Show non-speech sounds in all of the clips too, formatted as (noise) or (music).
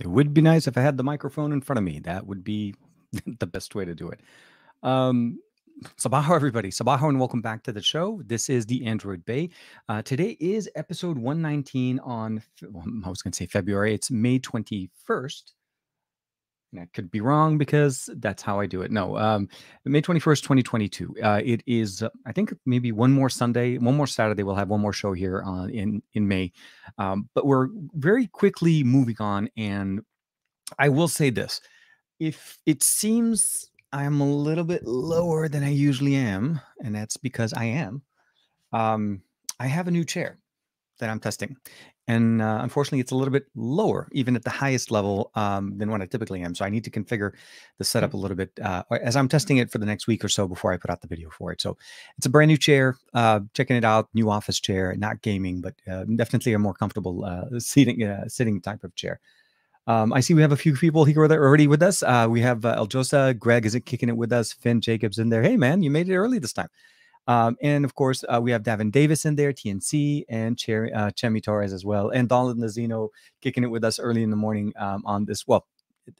It would be nice if I had the microphone in front of me. That would be (laughs) the best way to do it. Um, Sabaho, everybody. Sabaho, and welcome back to the show. This is the Android Bay. Uh, today is episode 119 on, well, I was going to say February. It's May 21st. I could be wrong because that's how I do it. No, um, May 21st, 2022. Uh, it is, uh, I think, maybe one more Sunday, one more Saturday. We'll have one more show here uh, in, in May. Um, but we're very quickly moving on. And I will say this if it seems I'm a little bit lower than I usually am, and that's because I am, um, I have a new chair that I'm testing. And uh, unfortunately, it's a little bit lower, even at the highest level, um, than what I typically am. So I need to configure the setup a little bit uh, as I'm testing it for the next week or so before I put out the video for it. So it's a brand new chair, uh, checking it out, new office chair, not gaming, but uh, definitely a more comfortable uh, (laughs) seating uh, sitting type of chair. Um, I see we have a few people here already with us. we have uh, Eljosa, Greg is it kicking it with us, Finn Jacobs in there. Hey man, you made it early this time. Um, and of course, uh, we have Davin Davis in there, TNC, and Cherry, uh, Chemi Torres as well, and Donald Nazino kicking it with us early in the morning um, on this. Well,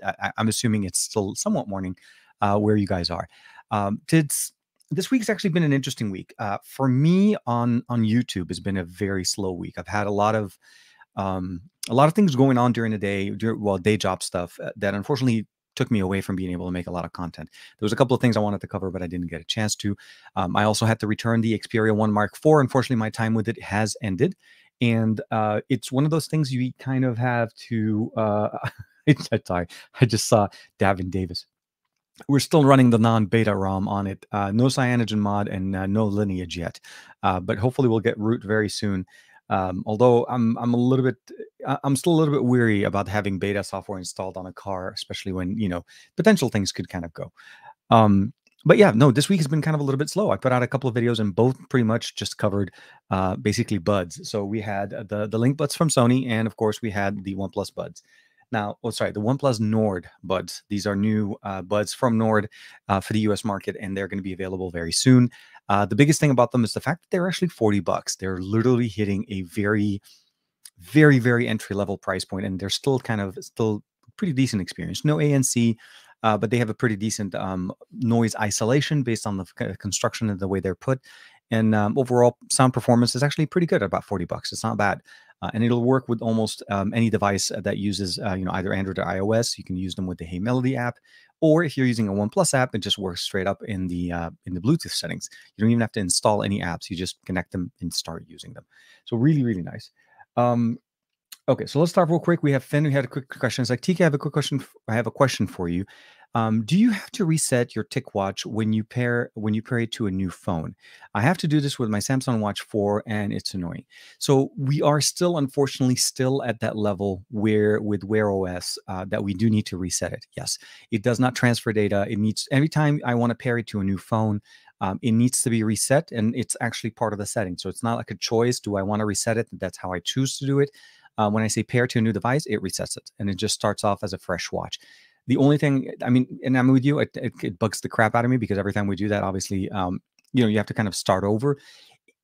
I, am assuming it's still somewhat morning uh, where you guys are. Um, it's this week's actually been an interesting week uh, for me on on YouTube. Has been a very slow week. I've had a lot of um, a lot of things going on during the day, during, well, day job stuff uh, that unfortunately took me away from being able to make a lot of content. There was a couple of things I wanted to cover, but I didn't get a chance to. Um, I also had to return the Xperia 1 Mark IV. Unfortunately, my time with it has ended. And uh, it's one of those things you kind of have to. Uh, (laughs) sorry, I just saw Davin Davis. We're still running the non-beta ROM on it. Uh, no CyanogenMod and uh, no lineage yet, uh, but hopefully we'll get root very soon. Um, although I'm I'm a little bit uh, I'm still a little bit weary about having beta software installed on a car, especially when you know potential things could kind of go. Um, but yeah, no, this week has been kind of a little bit slow. I put out a couple of videos and both pretty much just covered uh, basically buds. So we had the the Link buds from Sony, and of course we had the OnePlus buds. Now, oh, sorry, the OnePlus Nord buds. These are new uh, buds from Nord uh, for the US market, and they're going to be available very soon. Uh, the biggest thing about them is the fact that they're actually 40 bucks. They're literally hitting a very, very, very entry level price point, and they're still kind of still pretty decent experience. No ANC, uh, but they have a pretty decent um, noise isolation based on the construction and the way they're put. And um, overall sound performance is actually pretty good at about 40 bucks. It's not bad. Uh, and it'll work with almost um, any device that uses, uh, you know, either Android or iOS. You can use them with the HeyMelody app, or if you're using a OnePlus app, it just works straight up in the uh, in the Bluetooth settings. You don't even have to install any apps. You just connect them and start using them. So really, really nice. Um, okay, so let's start real quick. We have Finn We had a quick question. It's like TK, I have a quick question. I have a question for you. Um, do you have to reset your TicWatch when you pair when you pair it to a new phone? I have to do this with my Samsung Watch 4, and it's annoying. So we are still, unfortunately, still at that level where with Wear OS uh, that we do need to reset it. Yes, it does not transfer data. It needs every time I want to pair it to a new phone. Um, it needs to be reset, and it's actually part of the setting. So it's not like a choice. Do I want to reset it? That's how I choose to do it. Uh, when I say pair to a new device, it resets it, and it just starts off as a fresh watch. The only thing, I mean, and I'm with you, it, it, it bugs the crap out of me because every time we do that, obviously, um, you know, you have to kind of start over.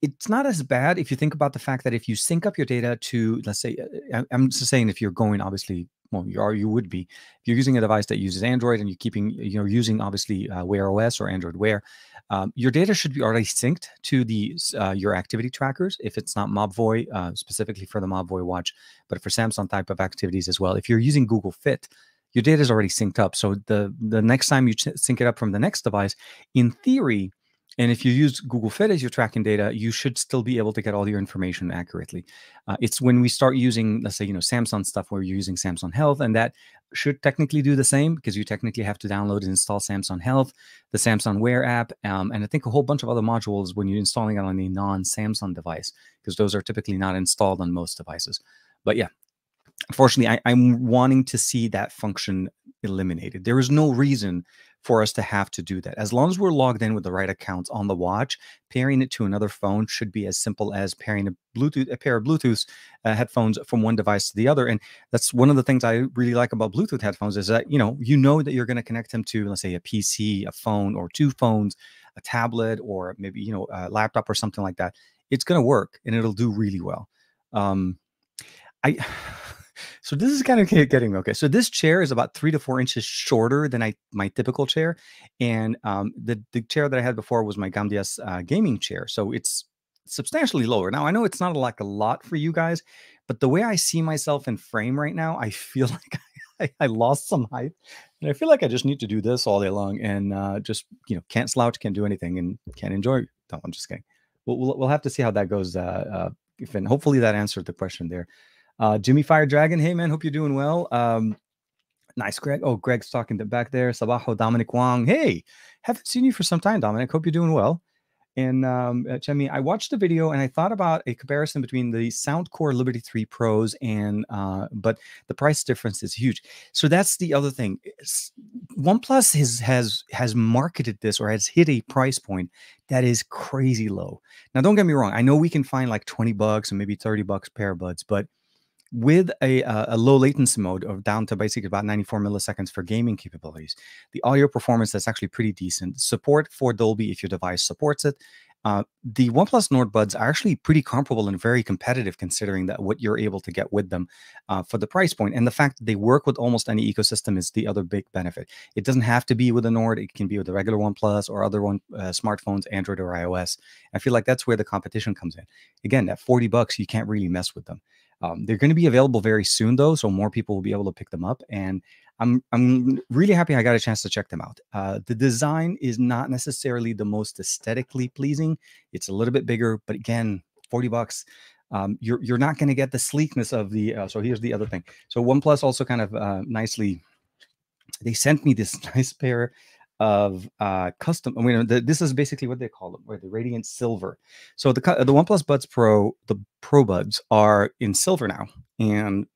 It's not as bad if you think about the fact that if you sync up your data to, let's say, uh, I'm just saying if you're going, obviously, well, you are, you would be, if you're using a device that uses Android and you're keeping, you know, using obviously uh, Wear OS or Android Wear, um, your data should be already synced to the uh, your activity trackers. If it's not Mobvoi, uh, specifically for the Mobvoi watch, but for Samsung type of activities as well. If you're using Google Fit, your data is already synced up. So the the next time you sync it up from the next device, in theory, and if you use Google Fit as your tracking data, you should still be able to get all your information accurately. Uh, it's when we start using, let's say, you know, Samsung stuff where you're using Samsung Health, and that should technically do the same because you technically have to download and install Samsung Health, the Samsung Wear app, um, and I think a whole bunch of other modules when you're installing it on a non-Samsung device because those are typically not installed on most devices. But yeah, unfortunately, I, I'm wanting to see that function eliminated. There is no reason for us to have to do that. As long as we're logged in with the right accounts on the watch, pairing it to another phone should be as simple as pairing a Bluetooth, a pair of Bluetooth uh, headphones from one device to the other. And that's one of the things I really like about Bluetooth headphones is that you know you know that you're going to connect them to, let's say, a PC, a phone, or two phones, a tablet, or maybe you know a laptop or something like that. It's going to work and it'll do really well. Um, I (sighs) So this is kind of getting okay. So this chair is about three to four inches shorter than I my typical chair, and um, the the chair that I had before was my Gamdias uh, gaming chair. So it's substantially lower. Now I know it's not like a lot for you guys, but the way I see myself in frame right now, I feel (laughs) like I, I lost some height, and I feel like I just need to do this all day long and uh, just you know can't slouch, can't do anything, and can't enjoy. No, I'm just kidding. We'll, we'll, we'll have to see how that goes. Uh, uh, if, and hopefully that answered the question there. Uh, Jimmy Fire Dragon, hey man, hope you're doing well. Um, nice, Greg. Oh, Greg's talking to back there. Sabaho Dominic Wong. Hey, haven't seen you for some time, Dominic. Hope you're doing well. And um, uh, I watched the video and I thought about a comparison between the Soundcore Liberty 3 Pros and, uh, but the price difference is huge. So that's the other thing. It's, OnePlus has has has marketed this or has hit a price point that is crazy low. Now, don't get me wrong. I know we can find like 20 bucks and maybe 30 bucks pair of buds, but with a, a, low latency mode of down to basically about 94 milliseconds for gaming capabilities. The audio performance that's actually pretty decent. Support for Dolby if your device supports it. Uh, the OnePlus Nord buds are actually pretty comparable and very competitive considering that what you're able to get with them uh, for the price point. And the fact that they work with almost any ecosystem is the other big benefit. It doesn't have to be with a Nord. It can be with the regular OnePlus or other one uh, smartphones, Android or iOS. I feel like that's where the competition comes in. Again, at 40 bucks, you can't really mess with them. Um, they're going to be available very soon, though, so more people will be able to pick them up. And I'm I'm really happy I got a chance to check them out. Uh, the design is not necessarily the most aesthetically pleasing. It's a little bit bigger, but again, 40 bucks. Um, you're you're not going to get the sleekness of the. Uh, so here's the other thing. So OnePlus also kind of uh, nicely. They sent me this (laughs) nice pair of uh, custom. I mean, the, this is basically what they call them, right? The Radiant Silver. So the the OnePlus Buds Pro, the Pro Buds are in silver now, and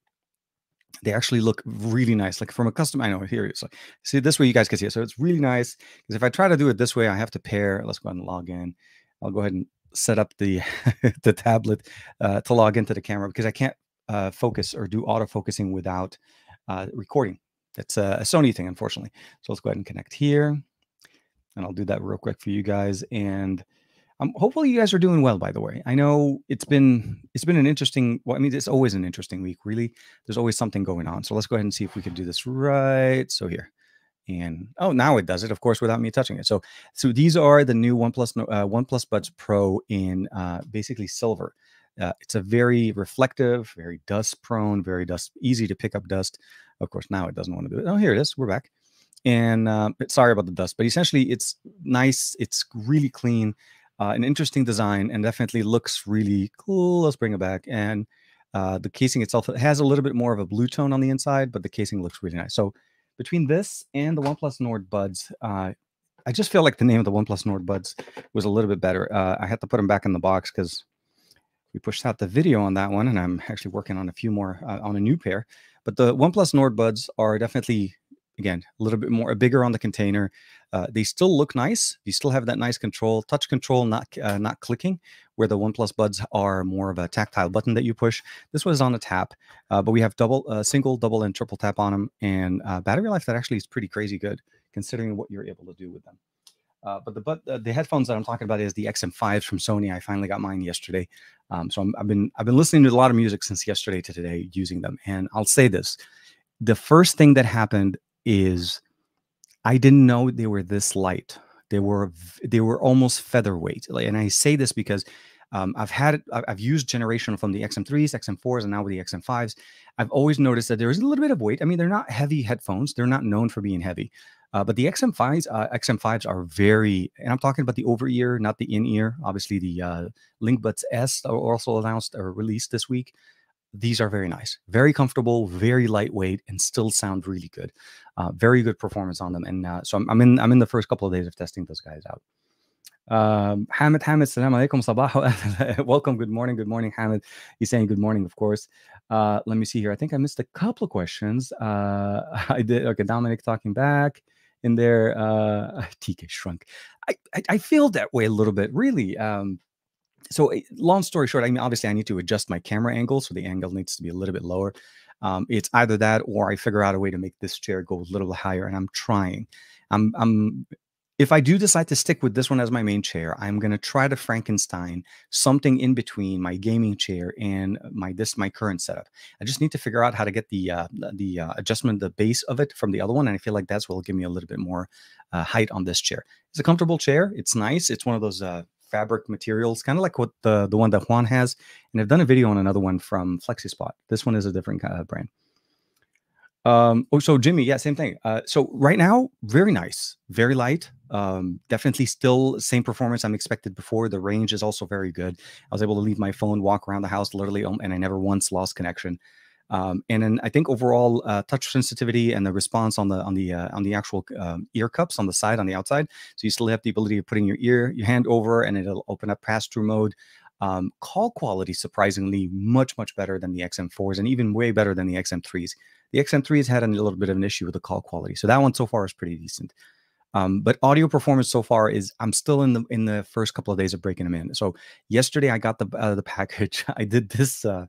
they actually look really nice. Like from a custom, I know here. Like, see this way, you guys can see it. So it's really nice because if I try to do it this way, I have to pair. Let's go ahead and log in. I'll go ahead and set up the (laughs) the tablet uh, to log into the camera because I can't uh, focus or do auto focusing without uh, recording. It's a, Sony thing, unfortunately. So let's go ahead and connect here. And I'll do that real quick for you guys. And um, hopefully you guys are doing well, by the way. I know it's been it's been an interesting, well, I mean, it's always an interesting week, really. There's always something going on. So let's go ahead and see if we can do this right. So here. And oh, now it does it, of course, without me touching it. So, so these are the new OnePlus uh, OnePlus Buds Pro in uh, basically silver. Uh, it's a very reflective, very dust prone, very dust easy to pick up dust. Of course, now it doesn't want to do it. Oh, here it is. We're back. And uh, sorry about the dust, but essentially it's nice. It's really clean, uh, an interesting design, and definitely looks really cool. Let's bring it back. And uh, the casing itself has a little bit more of a blue tone on the inside, but the casing looks really nice. So between this and the OnePlus Nord Buds, uh, I just feel like the name of the OnePlus Nord Buds was a little bit better. Uh, I had to put them back in the box because we pushed out the video on that one, and I'm actually working on a few more uh, on a new pair. But the OnePlus Nord Buds are definitely, again, a little bit more bigger on the container. Uh, they still look nice. You still have that nice control, touch control, not uh, not clicking, where the OnePlus Buds are more of a tactile button that you push. This was on a tap, uh, but we have double, uh, single, double, and triple tap on them, and uh, battery life that actually is pretty crazy good considering what you're able to do with them. Uh, but the but uh, the headphones that I'm talking about is the XM5s from Sony. I finally got mine yesterday, um, so i have been I've been listening to a lot of music since yesterday to today using them. And I'll say this: the first thing that happened is I didn't know they were this light. They were they were almost featherweight. And I say this because um, I've had I've used generation from the XM3s, XM4s, and now with the XM5s. I've always noticed that there is a little bit of weight. I mean, they're not heavy headphones. They're not known for being heavy, uh, but the XM5s, uh, XM5s are very, and I'm talking about the over ear, not the in ear. Obviously, the uh, LinkBuds S are also announced or released this week. These are very nice, very comfortable, very lightweight, and still sound really good. Uh, very good performance on them. And uh, so I'm, I'm, in I'm in the first couple of days of testing those guys out. Um, Hamid Hamid, salam alaikum, sabah. (laughs) Welcome, good morning, good morning, Hamid. He's saying good morning, of course. Uh, let me see here. I think I missed a couple of questions. Uh, (laughs) I did. Okay, Dominic talking back in there. Uh, (laughs) TK shrunk. I, I, I feel that way a little bit, really. Um, so eh, long story short, I mean, obviously I need to adjust my camera angle, so the angle needs to be a little bit lower. Um, it's either that or I figure out a way to make this chair go a little higher, and I'm trying. I'm I'm if I do decide to stick with this one as my main chair, I'm going to try to Frankenstein something in between my gaming chair and my this my current setup. I just need to figure out how to get the uh, the uh, adjustment, the base of it from the other one, and I feel like that's what will give me a little bit more uh, height on this chair. It's a comfortable chair. It's nice. It's one of those uh, fabric materials, kind of like what the the one that Juan has. And I've done a video on another one from FlexiSpot. This one is a different kind of brand. Um, oh, so Jimmy, yeah, same thing. Uh, so right now, very nice, very light. Um, definitely still same performance I'm expected before. The range is also very good. I was able to leave my phone, walk around the house literally, um, and I never once lost connection. Um, and then I think overall uh, touch sensitivity and the response on the on the uh, on the actual um, ear cups on the side on the outside. So you still have the ability of putting your ear your hand over, and it'll open up pass through mode. Um, call quality surprisingly much much better than the XM4s, and even way better than the XM3s. The XM3 has had a little bit of an issue with the call quality, so that one so far is pretty decent. Um, but audio performance so far is I'm still in the in the first couple of days of breaking them in. So yesterday I got the uh, the package. (laughs) I did this. Uh,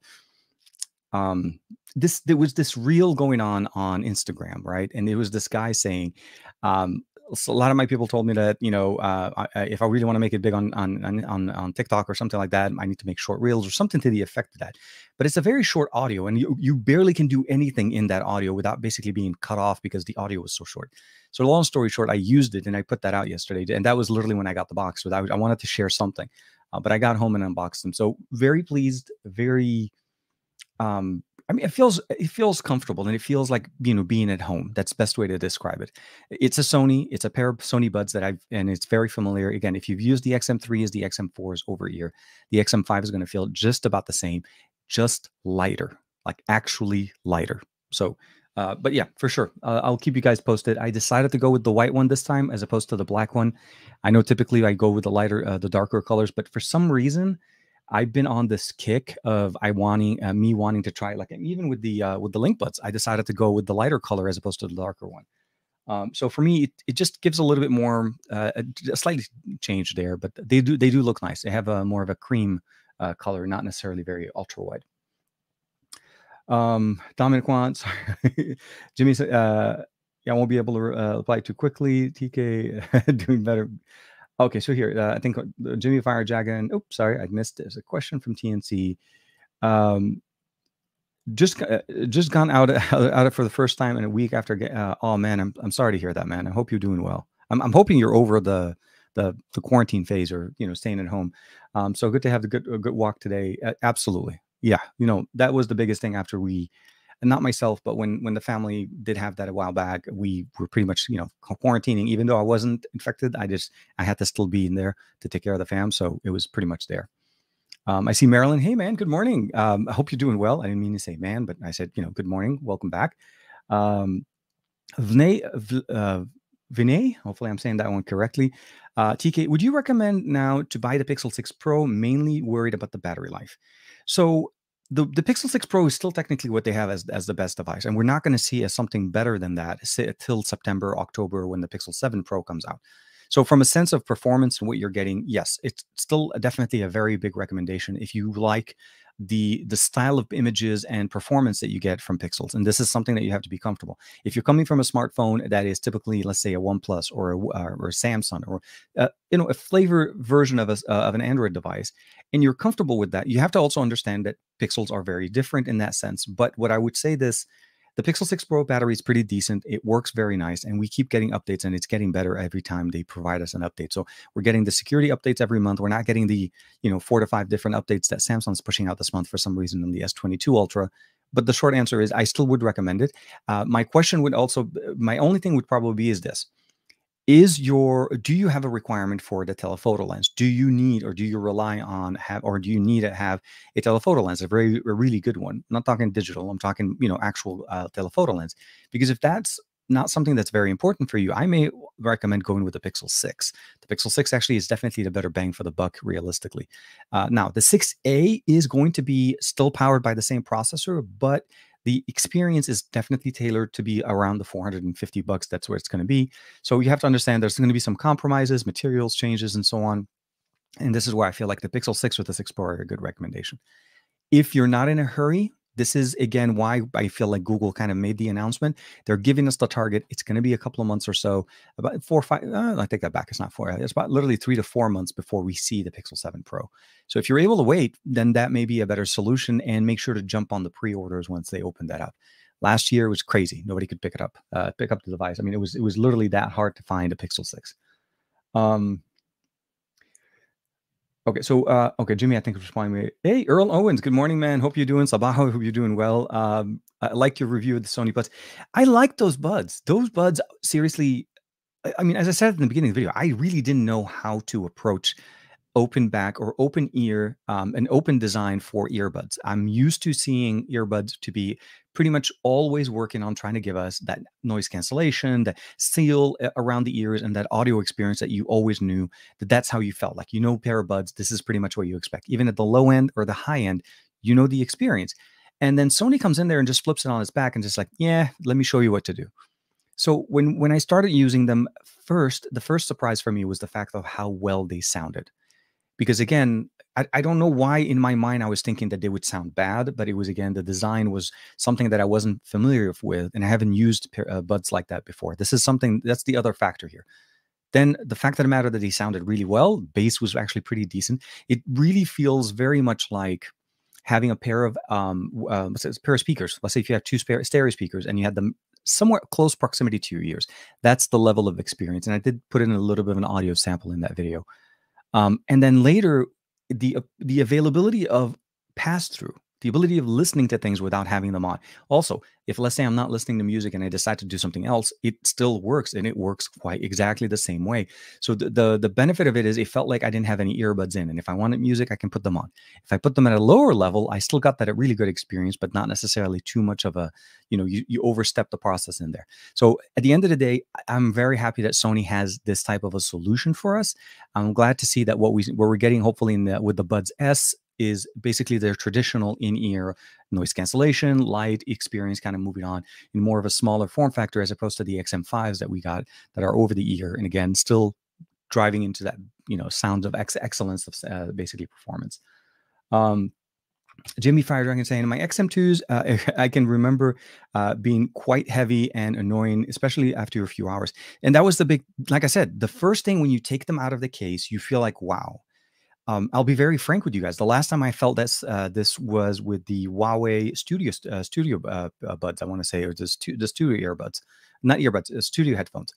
um, this there was this reel going on on Instagram, right? And it was this guy saying, um, a lot of my people told me that you know uh, I, if I really want to make it big on, on on on TikTok or something like that, I need to make short reels or something to the effect of that. But it's a very short audio, and you you barely can do anything in that audio without basically being cut off because the audio was so short. So long story short, I used it and I put that out yesterday, and that was literally when I got the box. So I, I wanted to share something, uh, but I got home and unboxed them. So very pleased, very um I mean, it feels it feels comfortable and it feels like you know being at home. That's best way to describe it. It's a Sony. It's a pair of Sony buds that I've and it's very familiar. Again, if you've used the XM3 as the XM4s over ear, the XM5 is going to feel just about the same, just lighter, like actually lighter. So, uh, but yeah, for sure, uh, I'll keep you guys posted. I decided to go with the white one this time as opposed to the black one. I know typically I go with the lighter, uh, the darker colors, but for some reason I've been on this kick of I wanting uh, me wanting to try like even with the uh, with the LinkBuds, I decided to go with the lighter color as opposed to the darker one. Um, so for me, it, it, just gives a little bit more uh, a, a slightly change there, but they do they do look nice. They have a more of a cream uh, color, not necessarily very ultra wide. Um, Dominic wants (laughs) Jimmy. Uh, yeah, I won't be able to uh, reply too quickly. TK (laughs) doing better. Okay, so here, uh, I think uh, Jimmy Fire Dragon. Oh, sorry, I missed this. A question from TNC. Um, just uh, just gone out (laughs) out for the first time in a week after. Uh, oh man, I'm I'm sorry to hear that, man. I hope you're doing well. I'm I'm hoping you're over the the the quarantine phase or you know staying at home. Um, so good to have the good a good walk today. Absolutely, yeah. You know that was the biggest thing after we not myself, but when when the family did have that a while back, we were pretty much you know quarantining. Even though I wasn't infected, I just I had to still be in there to take care of the fam, so it was pretty much there. Um, I see Marilyn. Hey man, good morning. Um, I hope you're doing well. I didn't mean to say man, but I said you know good morning, welcome back. Um, Vinay, uh, Vinay, hopefully I'm saying that one correctly. Uh, TK, would you recommend now to buy the Pixel 6 Pro? Mainly worried about the battery life. So the, the Pixel 6 Pro is still technically what they have as, as the best device. And we're not going to see as something better than that until September, October when the Pixel 7 Pro comes out. So, from a sense of performance and what you're getting, yes, it's still definitely a very big recommendation if you like the the style of images and performance that you get from pixels and this is something that you have to be comfortable. If you're coming from a smartphone that is typically let's say a oneplus or a, uh, or a samsung or uh, you know a flavor version of a, uh, of an android device and you're comfortable with that you have to also understand that pixels are very different in that sense. But what i would say this the Pixel 6 Pro battery is pretty decent. It works very nice, and we keep getting updates, and it's getting better every time they provide us an update. So we're getting the security updates every month. We're not getting the you know four to five different updates that Samsung's pushing out this month for some reason on the S22 Ultra. But the short answer is I still would recommend it. Uh, my question would also, my only thing would probably be is this is your do you have a requirement for the telephoto lens? Do you need or do you rely on have or do you need to have a telephoto lens? A very a really good one. I'm not talking digital i'm talking you know actual uh, telephoto lens. Because if that's not something that's very important for you i may recommend going with the pixel 6 the pixel 6 actually is definitely the better bang for the buck realistically. Uh, now the 6a is going to be still powered by the same processor but the experience is definitely tailored to be around the 450 bucks. That's where it's going to be. So you have to understand there's going to be some compromises, materials changes, and so on. And this is where I feel like the Pixel 6 with the 6 Pro are a good recommendation. If you're not in a hurry, this is again why I feel like Google kind of made the announcement. They're giving us the target. It's going to be a couple of months or so, about four or five. Uh, I take that back. It's not four. It's about literally three to four months before we see the Pixel 7 Pro. So if you're able to wait, then that may be a better solution. And make sure to jump on the pre-orders once they open that up. Last year was crazy. Nobody could pick it up, uh, pick up the device. I mean, it was it was literally that hard to find a Pixel 6. Um, Okay, so uh, okay, Jimmy, I think was responding. Hey, Earl Owens, good morning, man. Hope you're doing Sabaho. (laughs) Hope you're doing well. Um, I like your review of the Sony Buds. I like those buds. Those buds, seriously. I, I mean, as I said in the beginning of the video, I really didn't know how to approach open back or open ear, um, an open design for earbuds. I'm used to seeing earbuds to be pretty much always working on trying to give us that noise cancellation, that seal around the ears, and that audio experience that you always knew that that's how you felt. Like you know, pair of buds, this is pretty much what you expect. Even at the low end or the high end, you know the experience. And then Sony comes in there and just flips it on its back and just like, yeah, let me show you what to do. So when when I started using them first, the first surprise for me was the fact of how well they sounded because again I, I don't know why in my mind i was thinking that they would sound bad but it was again the design was something that i wasn't familiar with and i haven't used uh, buds like that before. This is something that's the other factor here. Then the fact of the matter that he sounded really well bass was actually pretty decent. It really feels very much like having a pair of um uh, pair of speakers. Let's say if you have two stereo speakers and you had them somewhat close proximity to your ears that's the level of experience and i did put in a little bit of an audio sample in that video um, and then later, the the availability of pass through the ability of listening to things without having them on. Also, if let's say I'm not listening to music and I decide to do something else, it still works and it works quite exactly the same way. So the, the, the benefit of it is it felt like I didn't have any earbuds in. And if I wanted music, I can put them on. If I put them at a lower level, I still got that really good experience, but not necessarily too much of a, you know, you, you overstep the process in there. So at the end of the day, I'm very happy that Sony has this type of a solution for us. I'm glad to see that what we what we're getting hopefully in the with the Buds S is basically their traditional in-ear noise cancellation, light experience, kind of moving on in more of a smaller form factor as opposed to the XM5s that we got that are over the ear, and again, still driving into that you know sounds of ex- excellence of uh, basically performance. Um, Jimmy Fire Dragon saying, my XM2s, uh, (laughs) I can remember uh, being quite heavy and annoying, especially after a few hours. And that was the big, like I said, the first thing when you take them out of the case, you feel like, wow, um, I'll be very frank with you guys. The last time I felt this, uh, this was with the Huawei Studio uh, Studio uh, uh buds. I want to say, or the, stu- the Studio earbuds, not earbuds, uh, Studio headphones.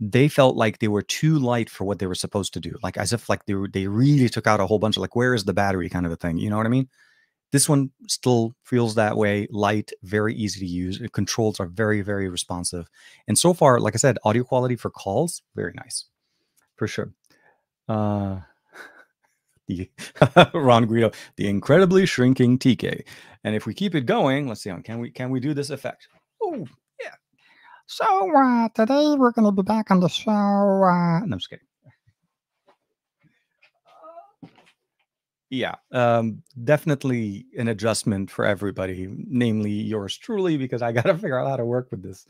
They felt like they were too light for what they were supposed to do. Like as if like they were, they really took out a whole bunch of like, where is the battery kind of a thing. You know what I mean? This one still feels that way. Light, very easy to use. The controls are very, very responsive. And so far, like I said, audio quality for calls, very nice, for sure. Uh, (laughs) Ron Guido, the incredibly shrinking TK. And if we keep it going, let's see, can we can we do this effect? Oh, yeah. So uh, today we're going to be back on the show. Uh, no, I'm just kidding. Yeah, um, definitely an adjustment for everybody, namely yours truly, because I got to (laughs) figure out how to work with this.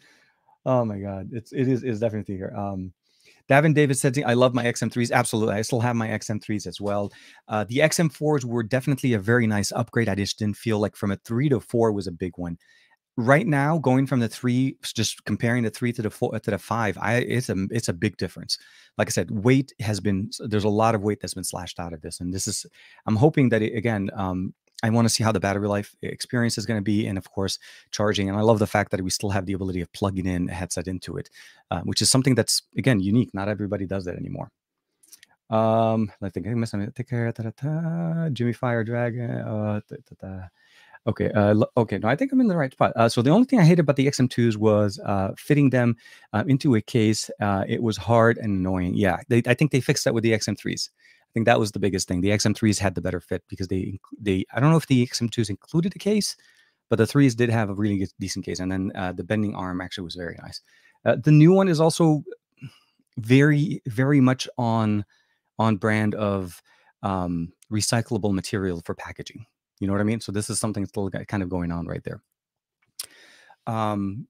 Oh my god, it's it is is definitely here. Um, Davin David said, I love my XM3s. Absolutely. I still have my XM3s as well. Uh, the XM4s were definitely a very nice upgrade. I just didn't feel like from a three to four was a big one. Right now, going from the three, just comparing the three to the four to the five, I it's a it's a big difference. Like I said, weight has been there's a lot of weight that's been slashed out of this, and this is I'm hoping that it, again, um, I want to see how the battery life experience is going to be, and of course, charging. And I love the fact that we still have the ability of plugging in a headset into it, uh, which is something that's again unique. Not everybody does that anymore. Um, I think I missed Take care. Jimmy Fire Dragon. Uh, da, da, da. Okay. Uh, okay. No, I think I'm in the right spot. Uh, so the only thing I hated about the XM2s was uh, fitting them uh, into a case. Uh, it was hard and annoying. Yeah, they, I think they fixed that with the XM3s. I think that was the biggest thing. The XM3s had the better fit because they they I don't know if the XM2s included a case, but the threes did have a really good, decent case, and then uh, the bending arm actually was very nice. Uh, the new one is also very very much on on brand of um, recyclable material for packaging. You know what I mean? So this is something still kind of going on right there. Um,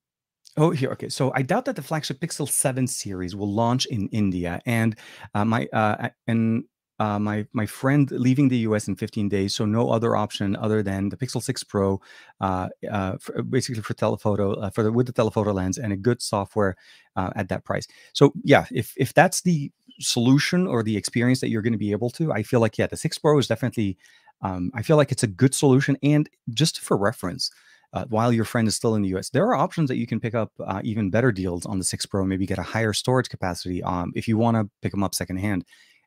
Oh, here. Okay. So I doubt that the flagship Pixel 7 series will launch in India. And uh, my uh, and uh, my my friend leaving the US in 15 days, so no other option other than the Pixel 6 Pro, uh, uh, for, basically for telephoto uh, for the, with the telephoto lens and a good software uh, at that price. So yeah, if if that's the solution or the experience that you're going to be able to, I feel like yeah, the 6 Pro is definitely. Um, I feel like it's a good solution, and just for reference, uh, while your friend is still in the US. There are options that you can pick up uh, even better deals on the 6 Pro, maybe get a higher storage capacity um, if you want to pick them up secondhand.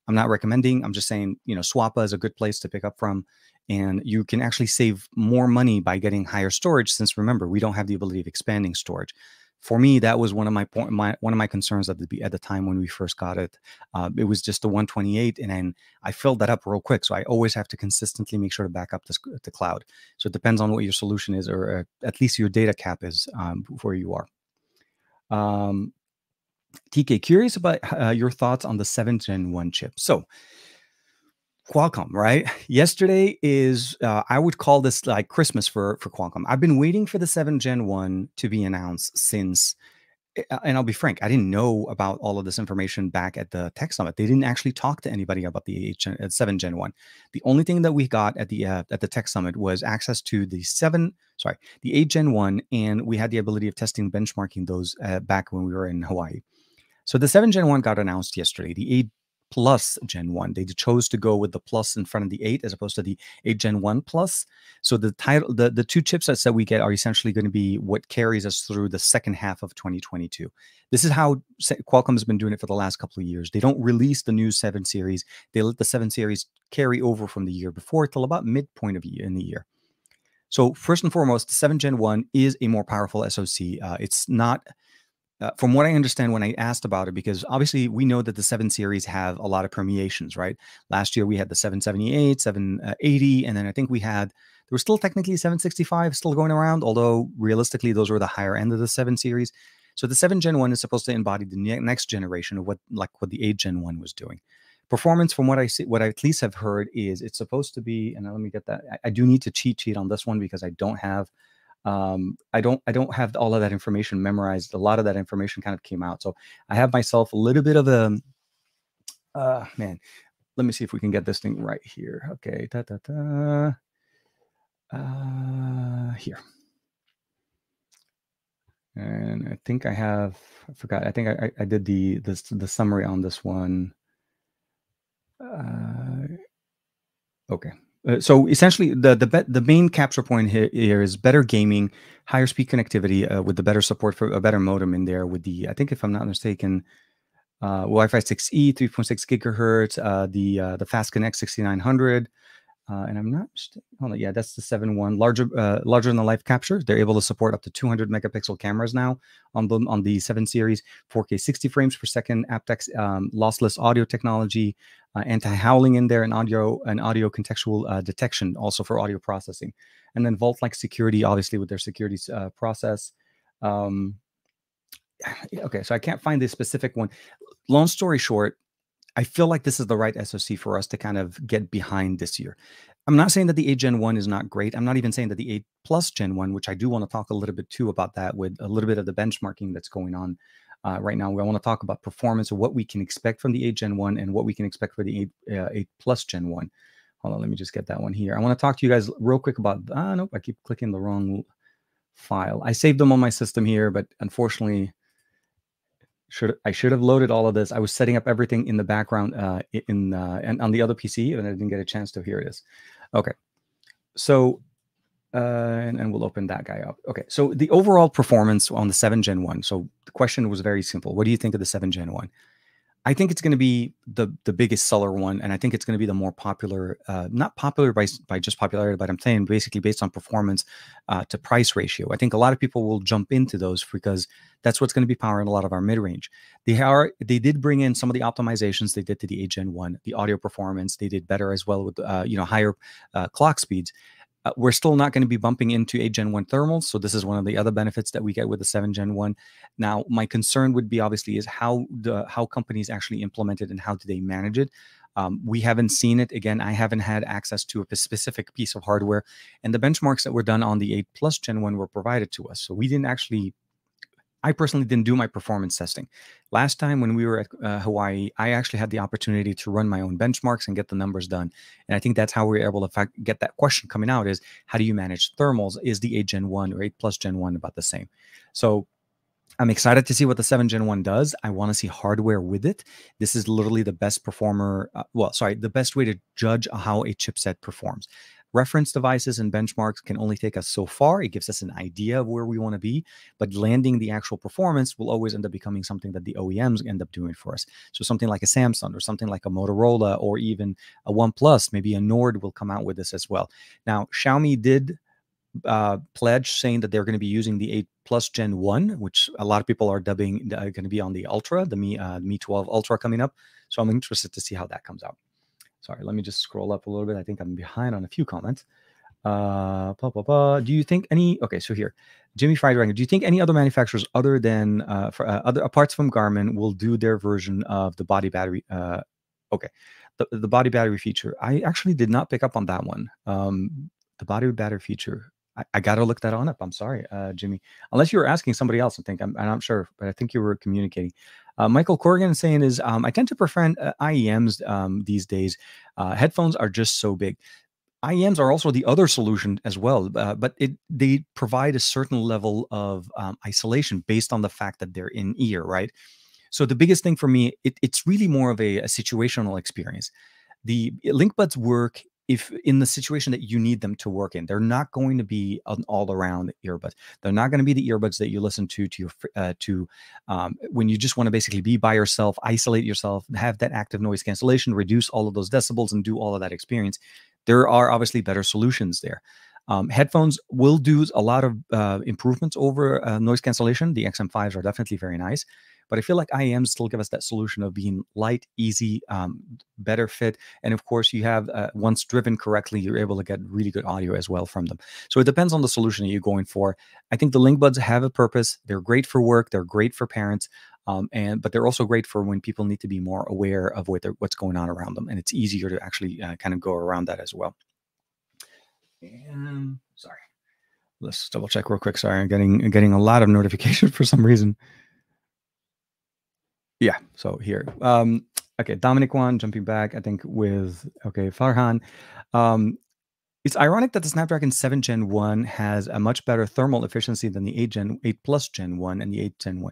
I'm not recommending. I'm just saying, you know, Swappa is a good place to pick up from. And you can actually save more money by getting higher storage since remember, we don't have the ability of expanding storage. For me, that was one of my point, my one of my concerns at the at the time when we first got it. Uh, it was just the 128, and then I filled that up real quick. So I always have to consistently make sure to back up the, the cloud. So it depends on what your solution is, or uh, at least your data cap is um, where you are. Um, TK, curious about uh, your thoughts on the 7 Gen 1 chip. So, Qualcomm, right? Yesterday is uh, I would call this like Christmas for for Qualcomm. I've been waiting for the 7 Gen 1 to be announced since eh, uh, and I'll be frank, I didn't know about all of this information back at the Tech Summit. They didn't actually talk to anybody about the 8 Gen, uh, 7 Gen 1. The only thing that we got at the uh, at the Tech Summit was access to the 7, sorry, the 8 Gen 1 and we had the ability of testing benchmarking those uh, back when we were in Hawaii. So the 7 Gen 1 got announced yesterday. The 8 Plus Gen 1. They chose to go with the plus in front of the 8 as opposed to the 8 Gen 1 Plus. So the title the, the two chipsets that we get are essentially going to be what carries us through the second half of 2022. This is how Qualcomm has been doing it for the last couple of years. They don't release the new 7 series. They let the 7 series carry over from the year before till about midpoint of year in the year. So first and foremost, the 7 Gen 1 is a more powerful SoC. Uh, it's not uh, from what I understand when I asked about it, because obviously we know that the 7 series have a lot of permeations, right? Last year we had the 778, 780, and then I think we had, there was still technically 765 still going around, although realistically those were the higher end of the 7 series. So the 7 Gen 1 is supposed to embody the next generation of what, like what the 8 Gen 1 was doing. Performance, from what I see, what I at least have heard is it's supposed to be, and let me get that. I, I do need to cheat sheet on this one because I don't have um, I don't I don't have all of that information memorized. A lot of that information kind of came out, so I have myself a little bit of a uh, man. Let me see if we can get this thing right here. Okay, da da da. Uh, here. And I think I have. I forgot. I think I, I did the the the summary on this one. Uh, okay. Uh, so essentially, the the be- the main capture point here, here is better gaming, higher speed connectivity uh, with the better support for a better modem in there. With the I think if I'm not mistaken, uh, Wi-Fi 6E, 3.6 gigahertz, uh, the uh, the FastConnect 6900, uh, and I'm not, on, yeah, that's the 7.1 larger, uh, larger than the life capture. They're able to support up to 200 megapixel cameras now on the on the 7 series, 4K 60 frames per second, aptX um, lossless audio technology, uh, anti-howling in there, and audio and audio contextual uh, detection also for audio processing, and then Vault-like security, obviously with their security uh, process. Um, (sighs) okay, so I can't find the specific one. Long story short, I feel like this is the right SoC for us to kind of get behind this year. I'm not saying that the 8 Gen 1 is not great. I'm not even saying that the 8 Plus Gen 1, which I do want to talk a little bit too about that with a little bit of the benchmarking that's going on uh, right now. I want to talk about performance or what we can expect from the 8 Gen 1 and what we can expect for the 8, uh, 8 Plus Gen 1. Hold on, let me just get that one here. I want to talk to you guys real quick about, ah, nope, I keep clicking the wrong file. I saved them on my system here, but unfortunately, should I should have loaded all of this. I was setting up everything in the background uh, in uh, and on the other PC, and I didn't get a chance to. Here it is. Okay, so uh, and, and we'll open that guy up. Okay, so the overall performance on the seven Gen one. So the question was very simple. What do you think of the seven Gen one? I think it's going to be the the biggest seller one, and I think it's going to be the more popular. Uh, not popular by by just popularity, but I'm saying basically based on performance uh, to price ratio. I think a lot of people will jump into those because that's what's going to be powering a lot of our mid range. They are they did bring in some of the optimizations they did to the 8 Gen one, the audio performance. They did better as well with uh, you know higher uh, clock speeds. Uh, we're still not going to be bumping into a Gen 1 thermals. So this is one of the other benefits that we get with the 7 Gen 1. Now, my concern would be obviously is how the how companies actually implement it and how do they manage it. Um, we haven't seen it. Again, I haven't had access to a specific piece of hardware. And the benchmarks that were done on the 8 Plus Gen 1 were provided to us. So we didn't actually I personally didn't do my performance testing. Last time when we were at uh, Hawaii, I actually had the opportunity to run my own benchmarks and get the numbers done. And I think that's how we were able to fact, get that question coming out is how do you manage thermals? Is the 8 Gen 1 or 8 plus Gen 1 about the same? So I'm excited to see what the 7 Gen 1 does. I want to see hardware with it. This is literally the best performer, uh, well, sorry, the best way to judge how a chipset performs reference devices and benchmarks can only take us so far. It gives us an idea of where we want to be, but landing the actual performance will always end up becoming something that the OEMs end up doing for us. So something like a Samsung or something like a Motorola or even a OnePlus, maybe a Nord will come out with this as well. Now, Xiaomi did uh, pledge saying that they're going to be using the 8 Plus Gen 1, which a lot of people are dubbing uh, going to be on the Ultra, the Mi, uh, Mi 12 Ultra coming up. So I'm interested to see how that comes out. Sorry, let me just scroll up a little bit. I think I'm behind on a few comments. Uh, blah, blah, blah. Do you think any? Okay, so here, Jimmy Fire Dragon. Do you think any other manufacturers other than uh, for, uh, other apart from Garmin will do their version of the body battery? Uh, okay, the the body battery feature. I actually did not pick up on that one. Um, the body battery feature. I, I got to look that on up. I'm sorry, uh, Jimmy. Unless you were asking somebody else, I think I'm, I'm sure, but I think you were communicating. Uh, Michael Corrigan saying is um, I tend to prefer uh, IEMs um, these days. Uh, headphones are just so big. IEMs are also the other solution as well, uh, but it, they provide a certain level of um, isolation based on the fact that they're in ear, right? So the biggest thing for me, it, it's really more of a, a situational experience. The link buds work if in the situation that you need them to work in they're not going to be an all-around earbud they're not going to be the earbuds that you listen to to your uh, to um, when you just want to basically be by yourself isolate yourself have that active noise cancellation reduce all of those decibels and do all of that experience. There are obviously better solutions there. Um, headphones will do a lot of uh, improvements over uh, noise cancellation. The xm5s are definitely very nice but I feel like IEMs still give us that solution of being light, easy, um, better fit. And of course, you have, uh, once driven correctly, you're able to get really good audio as well from them. So it depends on the solution that you're going for. I think the link buds have a purpose. They're great for work. They're great for parents. Um, and but they're also great for when people need to be more aware of what what's going on around them, and it's easier to actually uh, kind of go around that as well. And sorry, let's double check real quick. Sorry, I'm getting getting a lot of notifications (laughs) for some reason. Yeah. So here, um, okay, Dominic Wong jumping back. I think with okay Farhan. Um, it's ironic that the Snapdragon 7 Gen 1 has a much better thermal efficiency than the 8 Gen 8 Plus Gen 1 and the 8 Gen 1.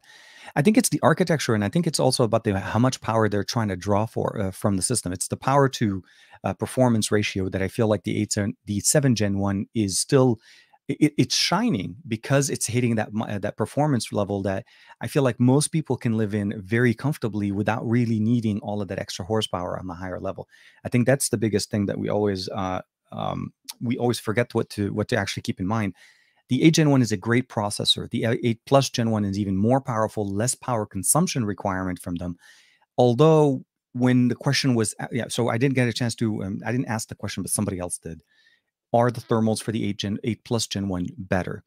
I think it's the architecture, and I think it's also about the how much power they're trying to draw for uh, from the system. It's the power to uh, performance ratio that I feel like the 8 the 7 Gen 1 is still it, it's shining because it's hitting that uh, that performance level that I feel like most people can live in very comfortably without really needing all of that extra horsepower on the higher level. I think that's the biggest thing that we always uh, um, we always forget what to what to actually keep in mind. The 8 Gen 1 is a great processor. The 8 Plus Gen 1 is even more powerful, less power consumption requirement from them. Although when the question was uh, yeah, so I didn't get a chance to um, I didn't ask the question, but somebody else did are the thermals for the 8 Gen 8 Plus Gen 1 better?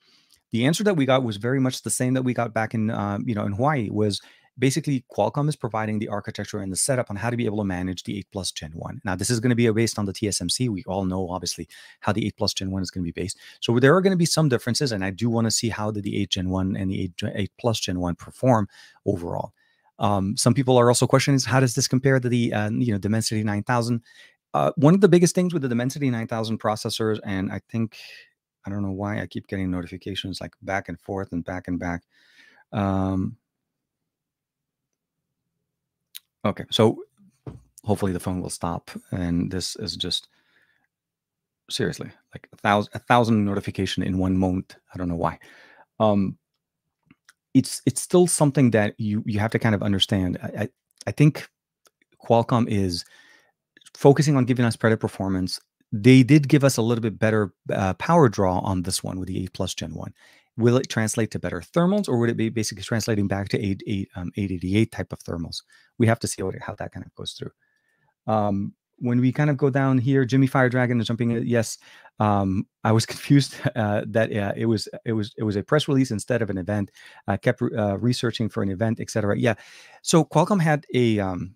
The answer that we got was very much the same that we got back in uh, you know in Hawaii was basically Qualcomm is providing the architecture and the setup on how to be able to manage the 8 Plus Gen 1. Now this is going to be based on the TSMC. We all know obviously how the 8 Plus Gen 1 is going to be based. So there are going to be some differences and I do want to see how did the 8 Gen 1 and the 8, 8 Plus Gen 1 perform overall. Um, some people are also questioning how does this compare to the uh, you know Dimensity 9000? Uh, one of the biggest things with the Dimensity 9000 processors, and I think, I don't know why I keep getting notifications like back and forth and back and back. Um, okay, so hopefully the phone will stop. And this is just seriously like a thousand, a thousand notification in one moment. I don't know why. Um, it's it's still something that you you have to kind of understand. I I, I think Qualcomm is focusing on giving us better performance. They did give us a little bit better uh, power draw on this one with the 8 Plus Gen 1. Will it translate to better thermals or would it be basically translating back to 8, 8, um, 888 type of thermals? We have to see how that kind of goes through. Um, when we kind of go down here, Jimmy Fire Dragon is jumping. In. Yes, um, I was (laughs) confused uh, that uh, it was it was it was a press release instead of an event. I kept uh, researching for an event, etc. Yeah, so Qualcomm had a um,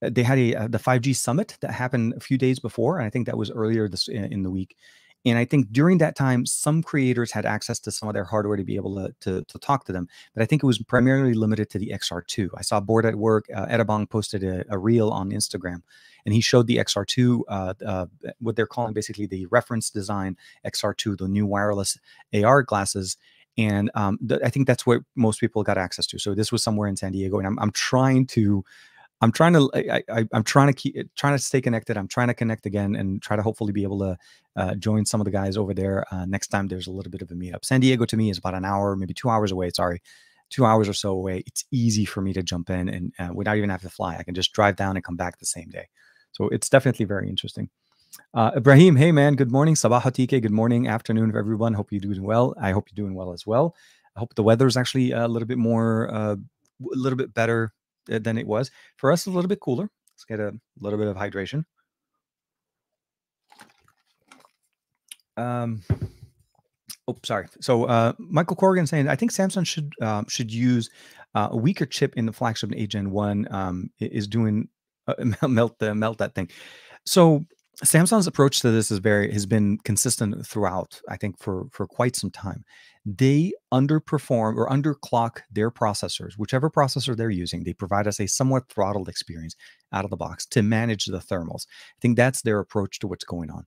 they had a uh, the 5G summit that happened a few days before, and I think that was earlier this in the week. and I think during that time, some creators had access to some of their hardware to be able to, to, to talk to them. But I think it was primarily limited to the XR2. I saw Board at Work, uh, Edabong posted a, a, reel on Instagram, and he showed the XR2, uh, uh, what they're calling basically the reference design XR2, the new wireless AR glasses. And um, th- I think that's what most people got access to. So this was somewhere in San Diego, and I'm, I'm trying to I'm trying to I, I am trying to keep trying to stay connected. I'm trying to connect again and try to hopefully be able to uh, join some of the guys over there uh, next time. There's a little bit of a meetup. San Diego to me is about an hour, maybe two hours away. Sorry, two hours or so away. It's easy for me to jump in and uh, without even having to fly. I can just drive down and come back the same day. So it's definitely very interesting. Uh, Ibrahim, hey man, good morning. Sabah good morning, afternoon, everyone. Hope you're doing well. I hope you're doing well as well. I hope the weather is actually a little bit more, uh, a little bit better than it was. For us, a little bit cooler. Let's get a little bit of hydration. Um, oh, sorry. So uh, Michael Corrigan saying, I think Samsung should um, should use uh, a weaker chip in the flagship 8 Gen 1 um, is doing uh, (laughs) melt the melt that thing. So Samsung's approach to this is very has been consistent throughout. I think for for quite some time they underperform or underclock their processors, whichever processor they're using. They provide us a somewhat throttled experience out of the box to manage the thermals. I think that's their approach to what's going on.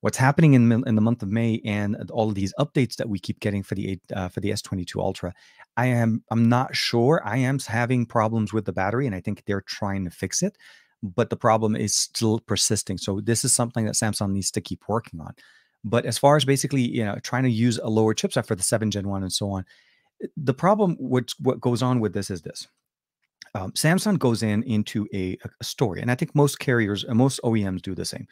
What's happening in, in the month of May and all of these updates that we keep getting for the uh, for the S22 Ultra, I am I'm not sure. I am having problems with the battery, and I think they're trying to fix it, but the problem is still persisting. So this is something that Samsung needs to keep working on. But as far as basically, you know, trying to use a lower chipset for the 7 Gen 1 and so on, eh, the problem which what goes on with this is this. Um, Samsung goes in into a, a, story, and I think most carriers, and most OEMs do the same.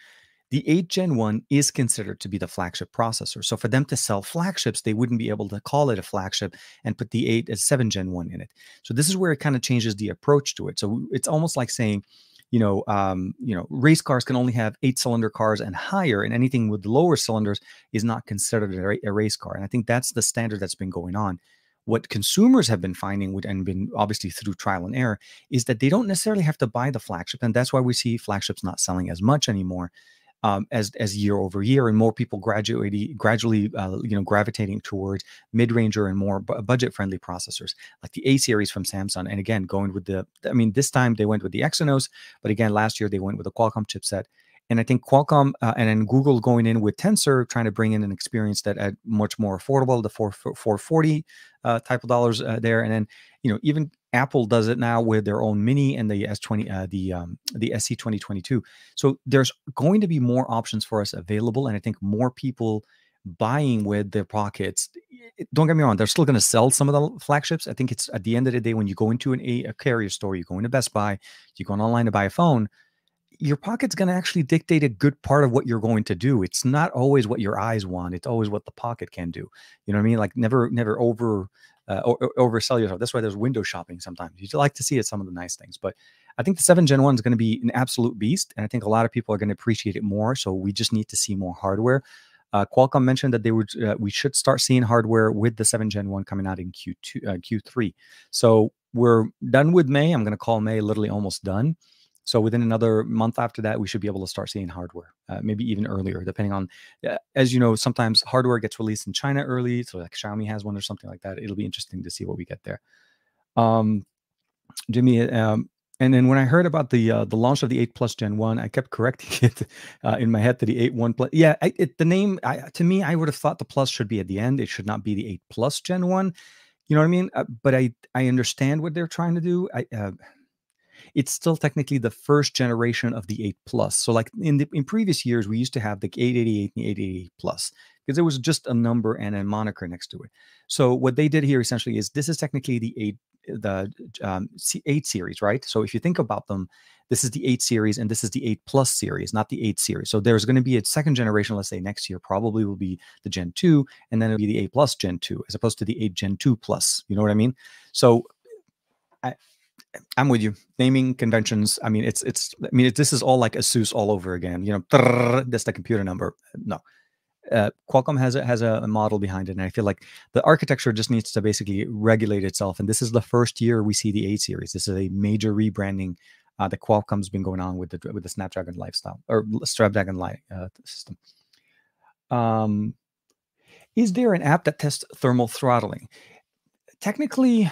The 8 Gen 1 is considered to be the flagship processor. So for them to sell flagships, they wouldn't be able to call it a flagship and put the 8 as 7 Gen 1 in it. So this is where it kind of changes the approach to it. So it's almost like saying, you know, um, you know, race cars can only have eight cylinder cars and higher, and anything with lower cylinders is not considered a, race car. And I think that's the standard that's been going on. What consumers have been finding, with, and been obviously through trial and error, is that they don't necessarily have to buy the flagship, and that's why we see flagships not selling as much anymore um, as as year over year, and more people gradually gradually uh, you know gravitating towards mid ranger and more budget friendly processors like the A series from Samsung. And again, going with the I mean, this time they went with the Exynos, but again, last year they went with the Qualcomm chipset. And I think Qualcomm uh, and then Google going in with Tensor, trying to bring in an experience that at much more affordable, the 4, 440 uh, type of dollars uh, there. And then, you know, even Apple does it now with their own Mini and the S20, uh, the um, the SE 2022. So there's going to be more options for us available, and I think more people buying with their pockets. Don't get me wrong; they're still going to sell some of the flagships. I think it's at the end of the day when you go into an, a, a carrier store, you go into Best Buy, you go online to buy a phone. Your pocket's going to actually dictate a good part of what you're going to do. It's not always what your eyes want; it's always what the pocket can do. You know what I mean? Like never, never over uh, oversell yourself. That's why there's window shopping sometimes. You like to see it, some of the nice things. But I think the 7 Gen 1 is going to be an absolute beast. And I think a lot of people are going to appreciate it more. So we just need to see more hardware. Uh, Qualcomm mentioned that they would uh, we should start seeing hardware with the 7 Gen 1 coming out in Q2 uh, Q3. So we're done with May. I'm going to call May literally almost done. So within another month after that, we should be able to start seeing hardware, uh, maybe even earlier, depending on, uh, as you know, sometimes hardware gets released in China early. So like Xiaomi has one or something like that. It'll be interesting to see what we get there. Um, Jimmy, um, and then when I heard about the uh, the launch of the 8 Plus Gen 1, I kept correcting (laughs) it uh, in my head to the 8 1 Plus. Yeah, I, it, the name, I, to me, I would have thought the Plus should be at the end. It should not be the 8 Plus Gen 1. You know what I mean? Uh, but I I understand what they're trying to do. I uh, it's still technically the first generation of the 8 Plus. So like in the in previous years, we used to have the 888 and the 888 Plus because there was just a number and a moniker next to it. So what they did here essentially is this is technically the 8 the um, 8 series, right? So if you think about them, this is the 8 series and this is the 8 plus series, not the 8 series. So there's going to be a second generation, let's say next year, probably will be the Gen 2, and then it'll be the 8 plus Gen 2, as opposed to the 8 Gen 2 plus. You know what I mean? So I, I'm with you. Naming conventions. I mean, it's it's. I mean, it, this is all like ASUS all over again. You know, that's the computer number. No, uh, Qualcomm has a, has a model behind it, and I feel like the architecture just needs to basically regulate itself. And this is the first year we see the 8 series. This is a major rebranding uh, that Qualcomm's been going on with the with the Snapdragon lifestyle or Snapdragon Light uh, system. Um, is there an app that tests thermal throttling? Technically,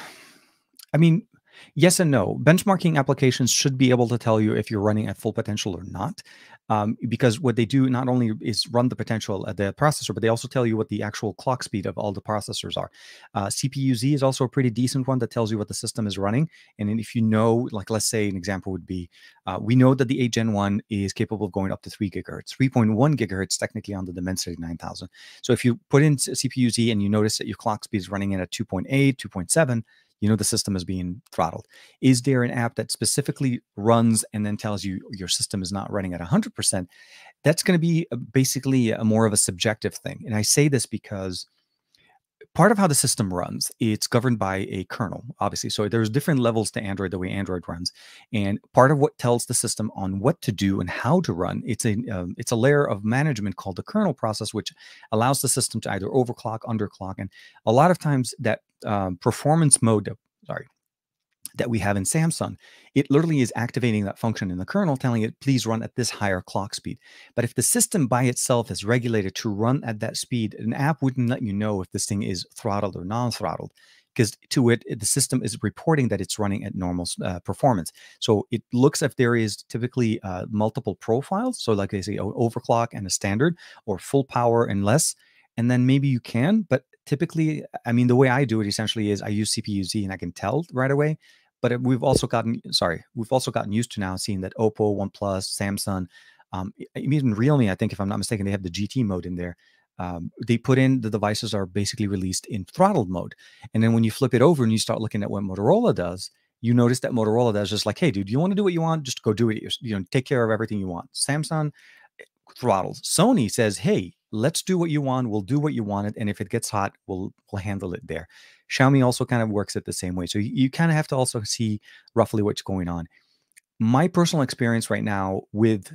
I mean, yes and no. Benchmarking applications should be able to tell you if you're running at full potential or not um, because what they do not only is run the potential at the processor, but they also tell you what the actual clock speed of all the processors are. Uh, CPU-Z is also a pretty decent one that tells you what the system is running. And if you know, like let's say an example would be, uh, we know that the 8 Gen 1 is capable of going up to 3 gigahertz, 3.1 gigahertz technically on the Dimensity 9000. So if you put in CPU-Z and you notice that your clock speed is running in at 2.8, 2.7, you know the system is being throttled. Is there an app that specifically runs and then tells you your system is not running at 100%? That's going to be basically a more of a subjective thing. And I say this because part of how the system runs it's governed by a kernel obviously so there's different levels to android the way android runs and part of what tells the system on what to do and how to run it's a um, it's a layer of management called the kernel process which allows the system to either overclock underclock and a lot of times that um, performance mode sorry that we have in Samsung, it literally is activating that function in the kernel, telling it, please run at this higher clock speed. But if the system by itself is regulated to run at that speed, an app wouldn't let you know if this thing is throttled or non throttled because to it, the system is reporting that it's running at normal uh, performance. So it looks if there is typically uh, multiple profiles. So like they say, overclock and a standard or full power and less. And then maybe you can, but typically, I mean, the way I do it essentially is I use CPU Z and I can tell right away. But we've also gotten, sorry, we've also gotten used to now seeing that Oppo, OnePlus, Samsung, um, even Realme, I think, if I'm not mistaken, they have the GT mode in there. Um, they put in the devices are basically released in throttled mode. And then when you flip it over and you start looking at what Motorola does, you notice that Motorola does just like, hey, dude, you want to do what you want? Just go do it. You know, take care of everything you want. Samsung eh, throttles. Sony says, hey, let's do what you want. We'll do what you wanted. And if it gets hot, we'll we'll handle it there. Xiaomi also kind of works it the same way. So you, you kind of have to also see roughly what's going on. My personal experience right now with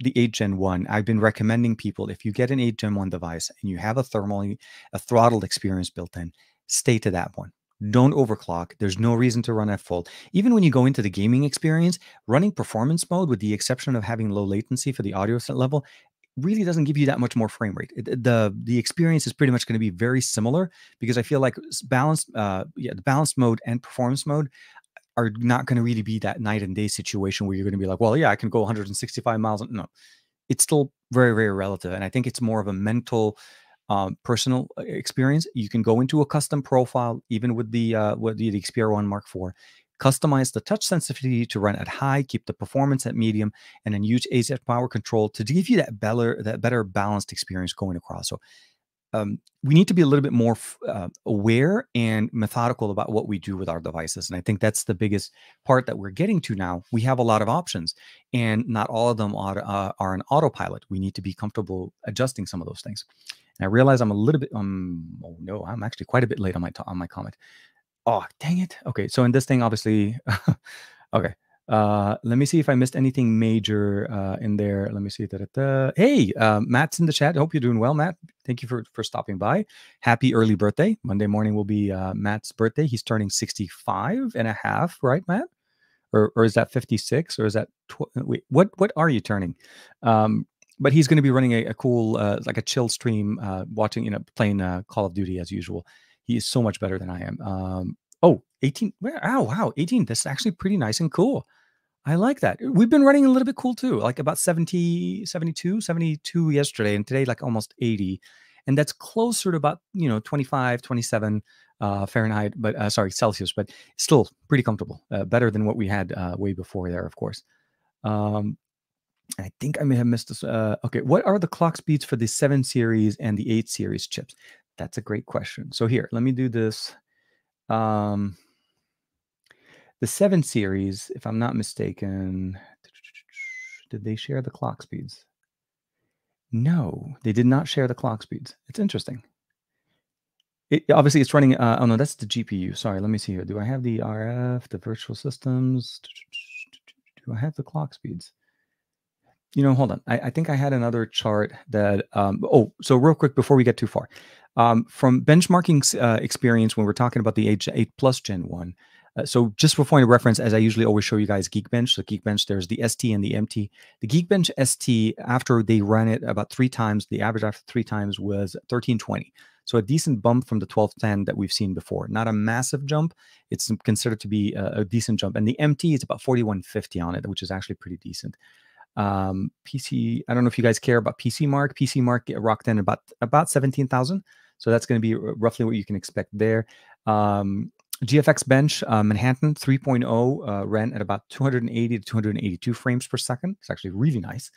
the 8 Gen 1, I've been recommending people if you get an 8 Gen 1 device and you have a thermal, a throttled experience built in, stay to that one. Don't overclock. There's no reason to run at full. Even when you go into the gaming experience, running performance mode, with the exception of having low latency for the audio set level, really doesn't give you that much more frame rate. The the experience is pretty much going to be very similar because I feel like balanced, uh, yeah, the balanced mode and performance mode are not going to really be that night and day situation where you're going to be like, well, yeah, I can go 165 miles. No, it's still very very relative, and I think it's more of a mental. Um, personal uh, experience. You can go into a custom profile, even with the uh, with the, the Xperia One Mark IV, Customize the touch sensitivity to run at high, keep the performance at medium, and then use AZ power control to give you that better that better balanced experience going across. So um, we need to be a little bit more uh, aware and methodical about what we do with our devices. And I think that's the biggest part that we're getting to now. We have a lot of options, and not all of them are, uh, are an autopilot. We need to be comfortable adjusting some of those things. And I realize I'm a little bit, um, oh no, I'm actually quite a bit late on my on my comment. Oh, dang it. Okay, so in this thing, obviously, (laughs) okay. Uh, let me see if I missed anything major uh, in there. Let me see. Hey, uh, Matt's in the chat. Hope you're doing well, Matt. Thank you for for stopping by. Happy early birthday. Monday morning will be uh, Matt's birthday. He's turning 65 and a half, right, Matt? Or, or is that 56 or is that tw- wait what what are you turning um but he's going to be running a, a cool uh, like a chill stream uh watching you know playing uh, call of duty as usual he is so much better than I am. Um, oh, 18. Where? Oh, wow. 18. That's actually pretty nice and cool. I like that. We've been running a little bit cool too, like about 70, 72, 72 yesterday, and today like almost 80. And that's closer to about, you know, 25, 27 uh, Fahrenheit, but uh, sorry, Celsius, but still pretty comfortable. Uh, better than what we had uh, way before there, of course. Um, I think I may have missed this. Uh, okay, what are the clock speeds for the 7 series and the 8 series chips? That's a great question. So here, let me do this. Um, the 7 series, if I'm not mistaken, did they share the clock speeds? No, they did not share the clock speeds. It's interesting. It, obviously, it's running. Uh, oh no, that's the GPU. Sorry, let me see here. Do I have the RF, the virtual systems? Do I have the clock speeds? You know, hold on. I, I think I had another chart that. Um, oh, so real quick before we get too far, um, from benchmarking uh, experience, when we're talking about the H8 Plus Gen 1, Uh, so just for point of reference, as I usually always show you guys Geekbench. So Geekbench, there's the ST and the MT. The Geekbench ST, after they ran it about three times, the average after three times was 1320. So a decent bump from the 1210 that we've seen before. Not a massive jump. It's considered to be a, a decent jump. And the MT is about 4150 on it, which is actually pretty decent. Um, PC, I don't know if you guys care about PC Mark. PC Mark rocked in about about 17,000. So that's going to be roughly what you can expect there. Um, GFX Bench uh, Manhattan 3.0 uh, ran at about 280 to 282 frames per second. It's actually really nice.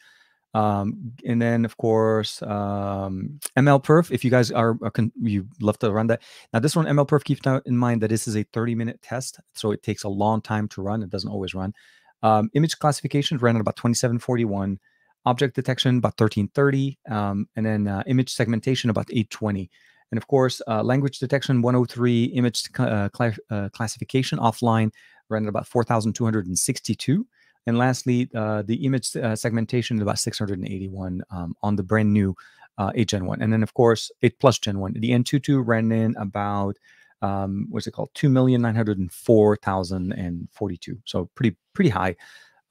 Um, and then, of course, um, MLPerf. If you guys are, are con- you love to run that. Now, this one, MLPerf, keep in mind that this is a 30 minute test, so it takes a long time to run. It doesn't always run. Um, image classification ran at about 2741. Object detection about 1330, um, and then uh, image segmentation about 820. And of course, uh, language detection 103, image uh, cl- uh, classification offline ran at about 4,262. And lastly, uh, the image uh, segmentation is about 681 um, on the brand new uh, 8 Gen 1. And then, of course, 8 Plus Gen 1. The AnTuTu ran in about, um, what's it called? 2,904,042. So pretty, pretty high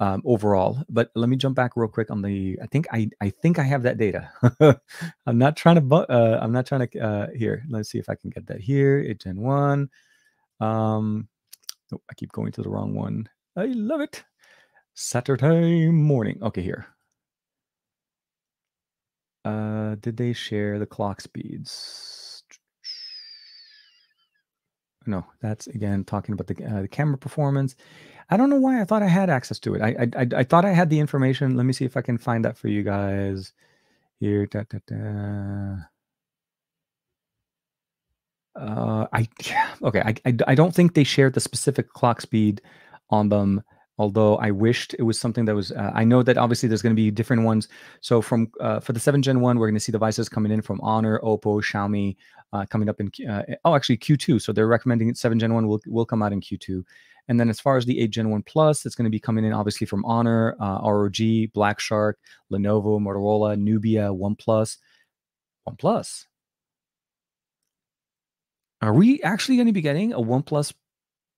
um, overall. But let me jump back real quick on the. I think I I think I have that data. (laughs) I'm not trying to. Uh, I'm not trying to. Uh, here, let's see if I can get that here. It Gen one. Um, oh, I keep going to the wrong one. I love it. Saturday morning. Okay, here. Uh, did they share the clock speeds? No, that's again talking about the, uh, the camera performance. I don't know why I thought I had access to it. I, I I thought I had the information. Let me see if I can find that for you guys here. Da, da, da. Uh, I (laughs) yeah, okay. I, I I don't think they shared the specific clock speed on them. Although I wished it was something that was. Uh, I know that obviously there's going to be different ones. So from uh, for the seven Gen one, we're going to see devices coming in from Honor, Oppo, Xiaomi, uh, coming up in. Uh, oh, actually Q two. So they're recommending seven Gen one will will come out in Q two. And then as far as the 8 Gen 1 Plus, it's going to be coming in obviously from Honor, uh, ROG, Black Shark, Lenovo, Motorola, Nubia, OnePlus. OnePlus. Are we actually going to be getting a OnePlus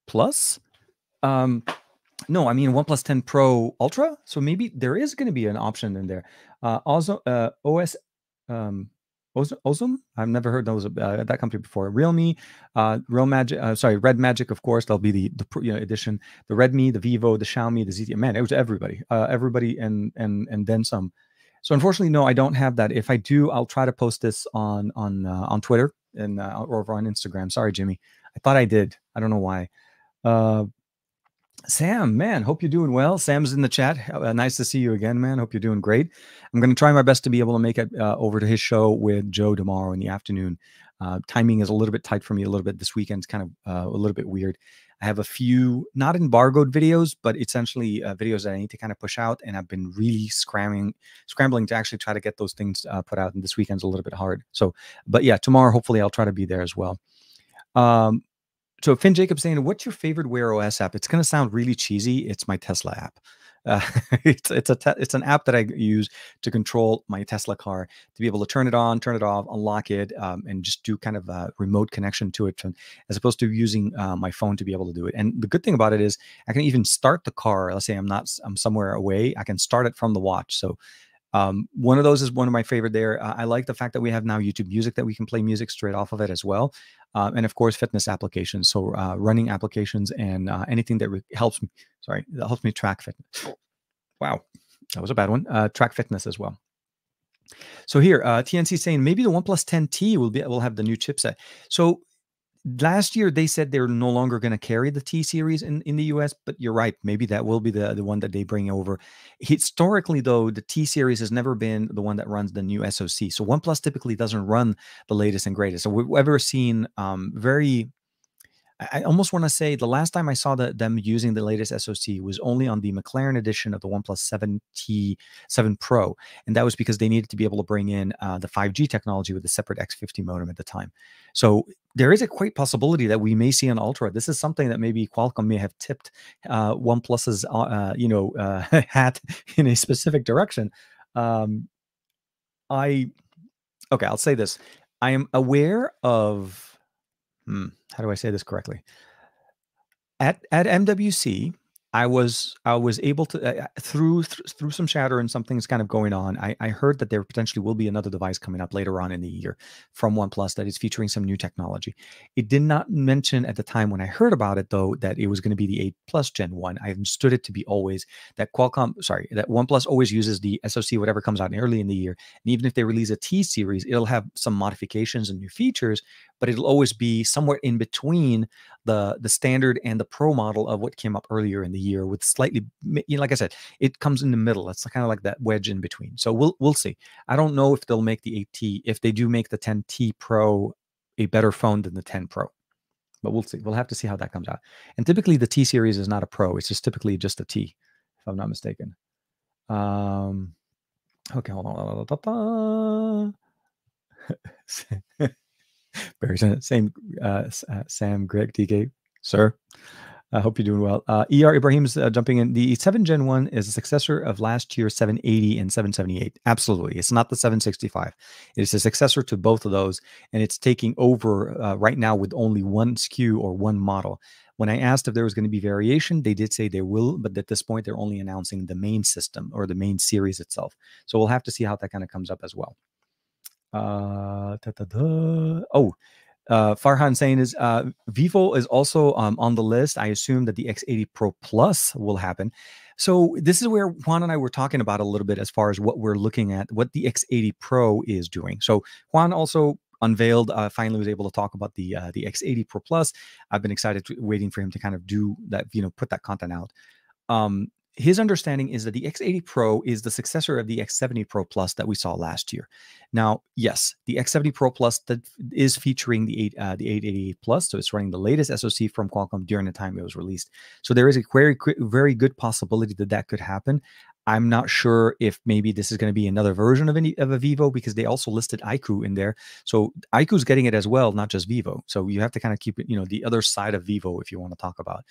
Plus? Um, no, I mean OnePlus 10 Pro Ultra. So maybe there is going to be an option in there. Uh, also, uh, OS um, Osom. I've never heard those uh, that company before. Realme, uh, Real Magic. Uh, sorry, Red Magic. Of course, there'll be the the you know, edition. The Redmi, the Vivo, the Xiaomi, the ZTE. Man, it was everybody, uh, everybody, and and and then some. So unfortunately, no, I don't have that. If I do, I'll try to post this on on uh, on Twitter and uh, or over on Instagram. Sorry, Jimmy. I thought I did. I don't know why. Uh, Sam, man, hope you're doing well. Sam's in the chat. Uh, nice to see you again, man. Hope you're doing great. I'm going to try my best to be able to make it uh, over to his show with Joe tomorrow in the afternoon. Uh, timing is a little bit tight for me a little bit. This weekend's kind of uh, a little bit weird. I have a few not embargoed videos, but essentially uh, videos that I need to kind of push out, and I've been really scrambling, scrambling to actually try to get those things uh, put out. And this weekend's a little bit hard. So, but yeah, tomorrow hopefully I'll try to be there as well. Um, so Finn Jacobs saying, "What's your favorite Wear OS app?" It's going to sound really cheesy. It's my Tesla app. Uh, (laughs) it's it's a it's an app that I use to control my Tesla car to be able to turn it on, turn it off, unlock it, um, and just do kind of a remote connection to it, as opposed to using uh, my phone to be able to do it. And the good thing about it is I can even start the car. Let's say I'm not I'm somewhere away, I can start it from the watch. So um, one of those is one of my favorite there. Uh, I like the fact that we have now YouTube Music that we can play music straight off of it as well. Uh, and of course, fitness applications. So uh, running applications and uh, anything that helps me, sorry, that helps me track fitness. Wow, that was a bad one. Uh, track fitness as well. So here, uh, TNC saying maybe the OnePlus 10T will be will have the new chipset. So last year they said they're no longer going to carry the T series in, in the US, but you're right. Maybe that will be the, the one that they bring over. Historically, though, the T series has never been the one that runs the new SoC. So OnePlus typically doesn't run the latest and greatest. So we've ever seen um, very I almost want to say the last time I saw the, them using the latest SoC was only on the McLaren edition of the OnePlus 7T 7 Pro, and that was because they needed to be able to bring in uh, the 5G technology with a separate X50 modem at the time. So there is a quite possibility that we may see an Ultra. This is something that maybe Qualcomm may have tipped uh, OnePlus's uh, uh you know uh, (laughs) hat in a specific direction. Um, I okay, I'll say this: I am aware of. Hmm, how do I say this correctly? at at MWC, I was I was able to uh, through th- through some chatter and something's kind of going on. I, I heard that there potentially will be another device coming up later on in the year from OnePlus that is featuring some new technology. It did not mention at the time when I heard about it though that it was going to be the 8 Plus Gen 1. I understood it to be always that Qualcomm, sorry, that OnePlus always uses the SoC whatever comes out early in the year. And even if they release a T series, it'll have some modifications and new features, but it'll always be somewhere in between the the standard and the pro model of what came up earlier in the year with slightly you know, like I said, it comes in the middle. It's kind of like that wedge in between. So we'll we'll see. I don't know if they'll make the 8T if they do make the 10T Pro a better phone than the 10 Pro. But we'll see. We'll have to see how that comes out. And typically the T series is not a Pro. It's just typically just a T, if I'm not mistaken. Um okay, hold on. Very same uh, uh, Sam Greg DK, sir. I hope you're doing well. Uh, ER Ibrahim's uh, jumping in. The 7 Gen 1 is a successor of last year's 780 and 778. Absolutely. It's not the 765. It's a successor to both of those. And it's taking over uh, right now with only one SKU or one model. When I asked if there was going to be variation, they did say they will, but at this point, they're only announcing the main system or the main series itself. So we'll have to see how that kind of comes up as well. Uh, oh, uh, Farhan saying is uh, Vivo is also um, on the list. I assume that the X80 Pro Plus will happen. So this is where Juan and I were talking about a little bit as far as what we're looking at, what the X80 Pro is doing. So Juan also unveiled, uh, finally was able to talk about the uh, the X80 Pro Plus. I've been excited, to, waiting for him to kind of do that, you know, put that content out. Um, his understanding is that the X80 Pro is the successor of the X70 Pro Plus that we saw last year. Now, yes, the X70 Pro Plus that is featuring the 8 uh, the 888 Plus, so it's running the latest SoC from Qualcomm during the time it was released. So there is a very very good possibility that that could happen. I'm not sure if maybe this is going to be another version of any of a Vivo because they also listed iQOO in there. So iQOO's getting it as well, not just Vivo. So you have to kind of keep it, you know, the other side of Vivo if you want to talk about.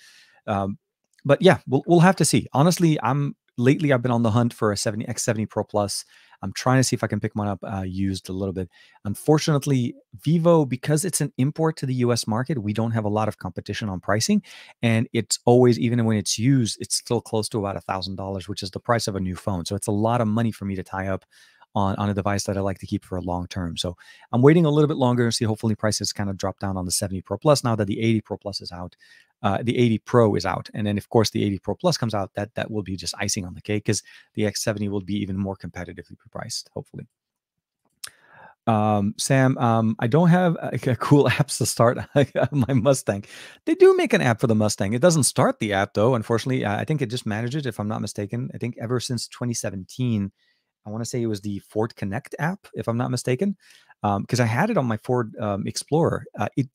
Um, but yeah, we'll we'll have to see. Honestly, I'm lately I've been on the hunt for a 70 X70 Pro Plus. I'm trying to see if I can pick one up uh, used a little bit. Unfortunately, Vivo because it's an import to the U.S. market, we don't have a lot of competition on pricing, and it's always even when it's used, it's still close to about a thousand dollars, which is the price of a new phone. So it's a lot of money for me to tie up on, on a device that I like to keep for a long term. So I'm waiting a little bit longer and see hopefully prices kind of drop down on the 70 Pro Plus now that the 80 Pro Plus is out. Uh, the 80 Pro is out, and then of course the 80 Pro Plus comes out. That that will be just icing on the cake because the X70 will be even more competitively priced, hopefully. Um, Sam, um, I don't have a, a cool (laughs) apps to start (laughs) my Mustang. They do make an app for the Mustang. It doesn't start the app though. Unfortunately, I think it just manages it. If I'm not mistaken, I think ever since 2017, I want to say it was the Ford Connect app, if I'm not mistaken, because um, I had it on my Ford um, Explorer. Uh, it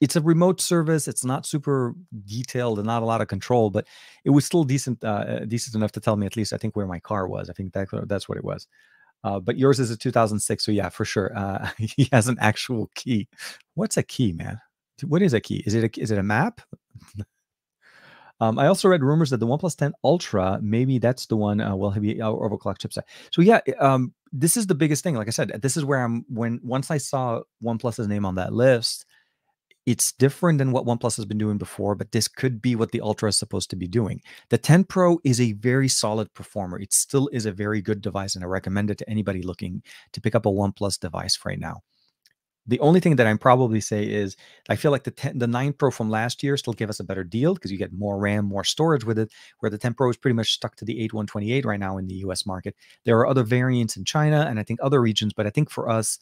it's a remote service. It's not super detailed and not a lot of control, but it was still decent, uh, decent enough to tell me at least I think where my car was. I think that that's what it was. Uh, but yours is a 2006, so yeah, for sure. Uh, (laughs) he has an actual key. What's a key, man? What is a key? Is it a, is it a map? (laughs) Um, I also read rumors that the OnePlus 10 Ultra, maybe that's the one, uh, will have the uh, overclock chipset. So yeah, um, this is the biggest thing. Like I said, this is where I'm. When once I saw OnePlus's name on that list, it's different than what OnePlus has been doing before, but this could be what the Ultra is supposed to be doing. The 10 Pro is a very solid performer. It still is a very good device, and I recommend it to anybody looking to pick up a OnePlus device right now. The only thing that I'm probably say is I feel like the 10, the 9 Pro from last year still give us a better deal because you get more RAM, more storage with it, where the 10 Pro is pretty much stuck to the 8128 right now in the US market. There are other variants in China and I think other regions, but I think for us,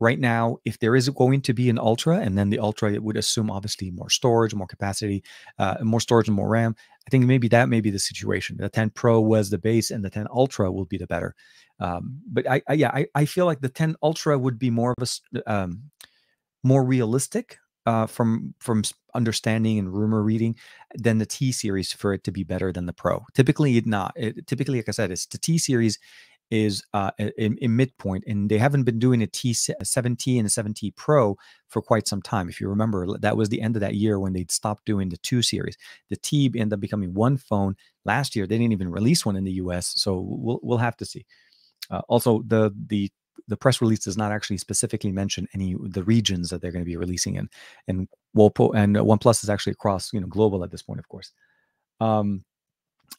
right now, if there is going to be an Ultra, and then the Ultra it would assume obviously more storage, more capacity, uh, more storage and more RAM. I think maybe that may be the situation. The 10 Pro was the base, and the 10 Ultra will be the better. Um, but I, I, yeah, I, I feel like the 10 Ultra would be more of a um, more realistic uh, from from understanding and rumor reading than the T series for it to be better than the Pro. Typically, it not. It, typically, like I said, it's the T series is uh, in, in, midpoint, and they haven't been doing a T7T and a 7T Pro for quite some time. If you remember, that was the end of that year when they stopped doing the two series. The T ended up becoming one phone last year. They didn't even release one in the U.S., so we'll we'll have to see. Uh, also, the the the press release does not actually specifically mention any the regions that they're going to be releasing in. And Walpole and OnePlus is actually across you know global at this point, of course. Um,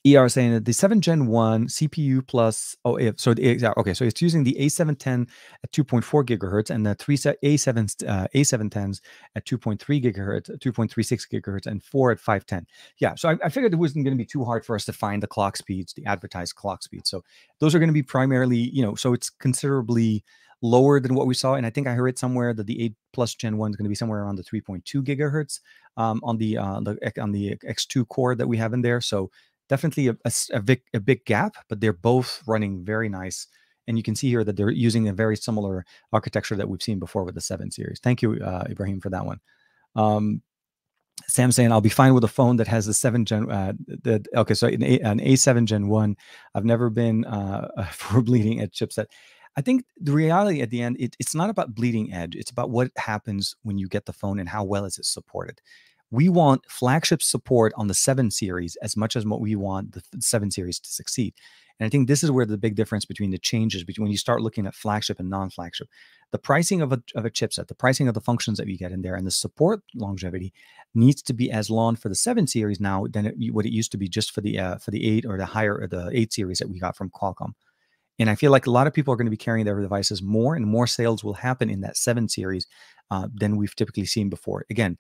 ER saying that the 7 Gen 1 CPU plus, oh, so the, okay, so it's using the A710 at 2.4 gigahertz and the three A7 uh, A710s at 2.3 gigahertz, 2.36 gigahertz, and four A510. Yeah, so I, I figured it wasn't going to be too hard for us to find the clock speeds, the advertised clock speeds. So those are going to be primarily, you know, so it's considerably lower than what we saw. And I think I heard it somewhere that the 8 plus Gen 1 is going to be somewhere around the 3.2 gigahertz um, on the uh, the on the X2 core that we have in there. So definitely a, a, a, big, a big gap, but they're both running very nice. And you can see here that they're using a very similar architecture that we've seen before with the 7 series. Thank you, uh, Ibrahim, for that one. Um, Sam saying I'll be fine with a phone that has the seven gen. Uh, the okay, so an, a, an A7 Gen one. I've never been uh, (laughs) for bleeding edge chipset. I think the reality at the end, it, it's not about bleeding edge. It's about what happens when you get the phone and how well is it supported we want flagship support on the 7 series as much as what we want the 7 series to succeed. And I think this is where the big difference between the changes between when you start looking at flagship and non-flagship. The pricing of a, of a chipset, the pricing of the functions that you get in there, and the support longevity needs to be as long for the 7 series now than it, what it used to be just for the uh, for the 8 or the higher or the 8 series that we got from Qualcomm. And I feel like a lot of people are going to be carrying their devices more, and more sales will happen in that 7 series uh, than we've typically seen before. Again,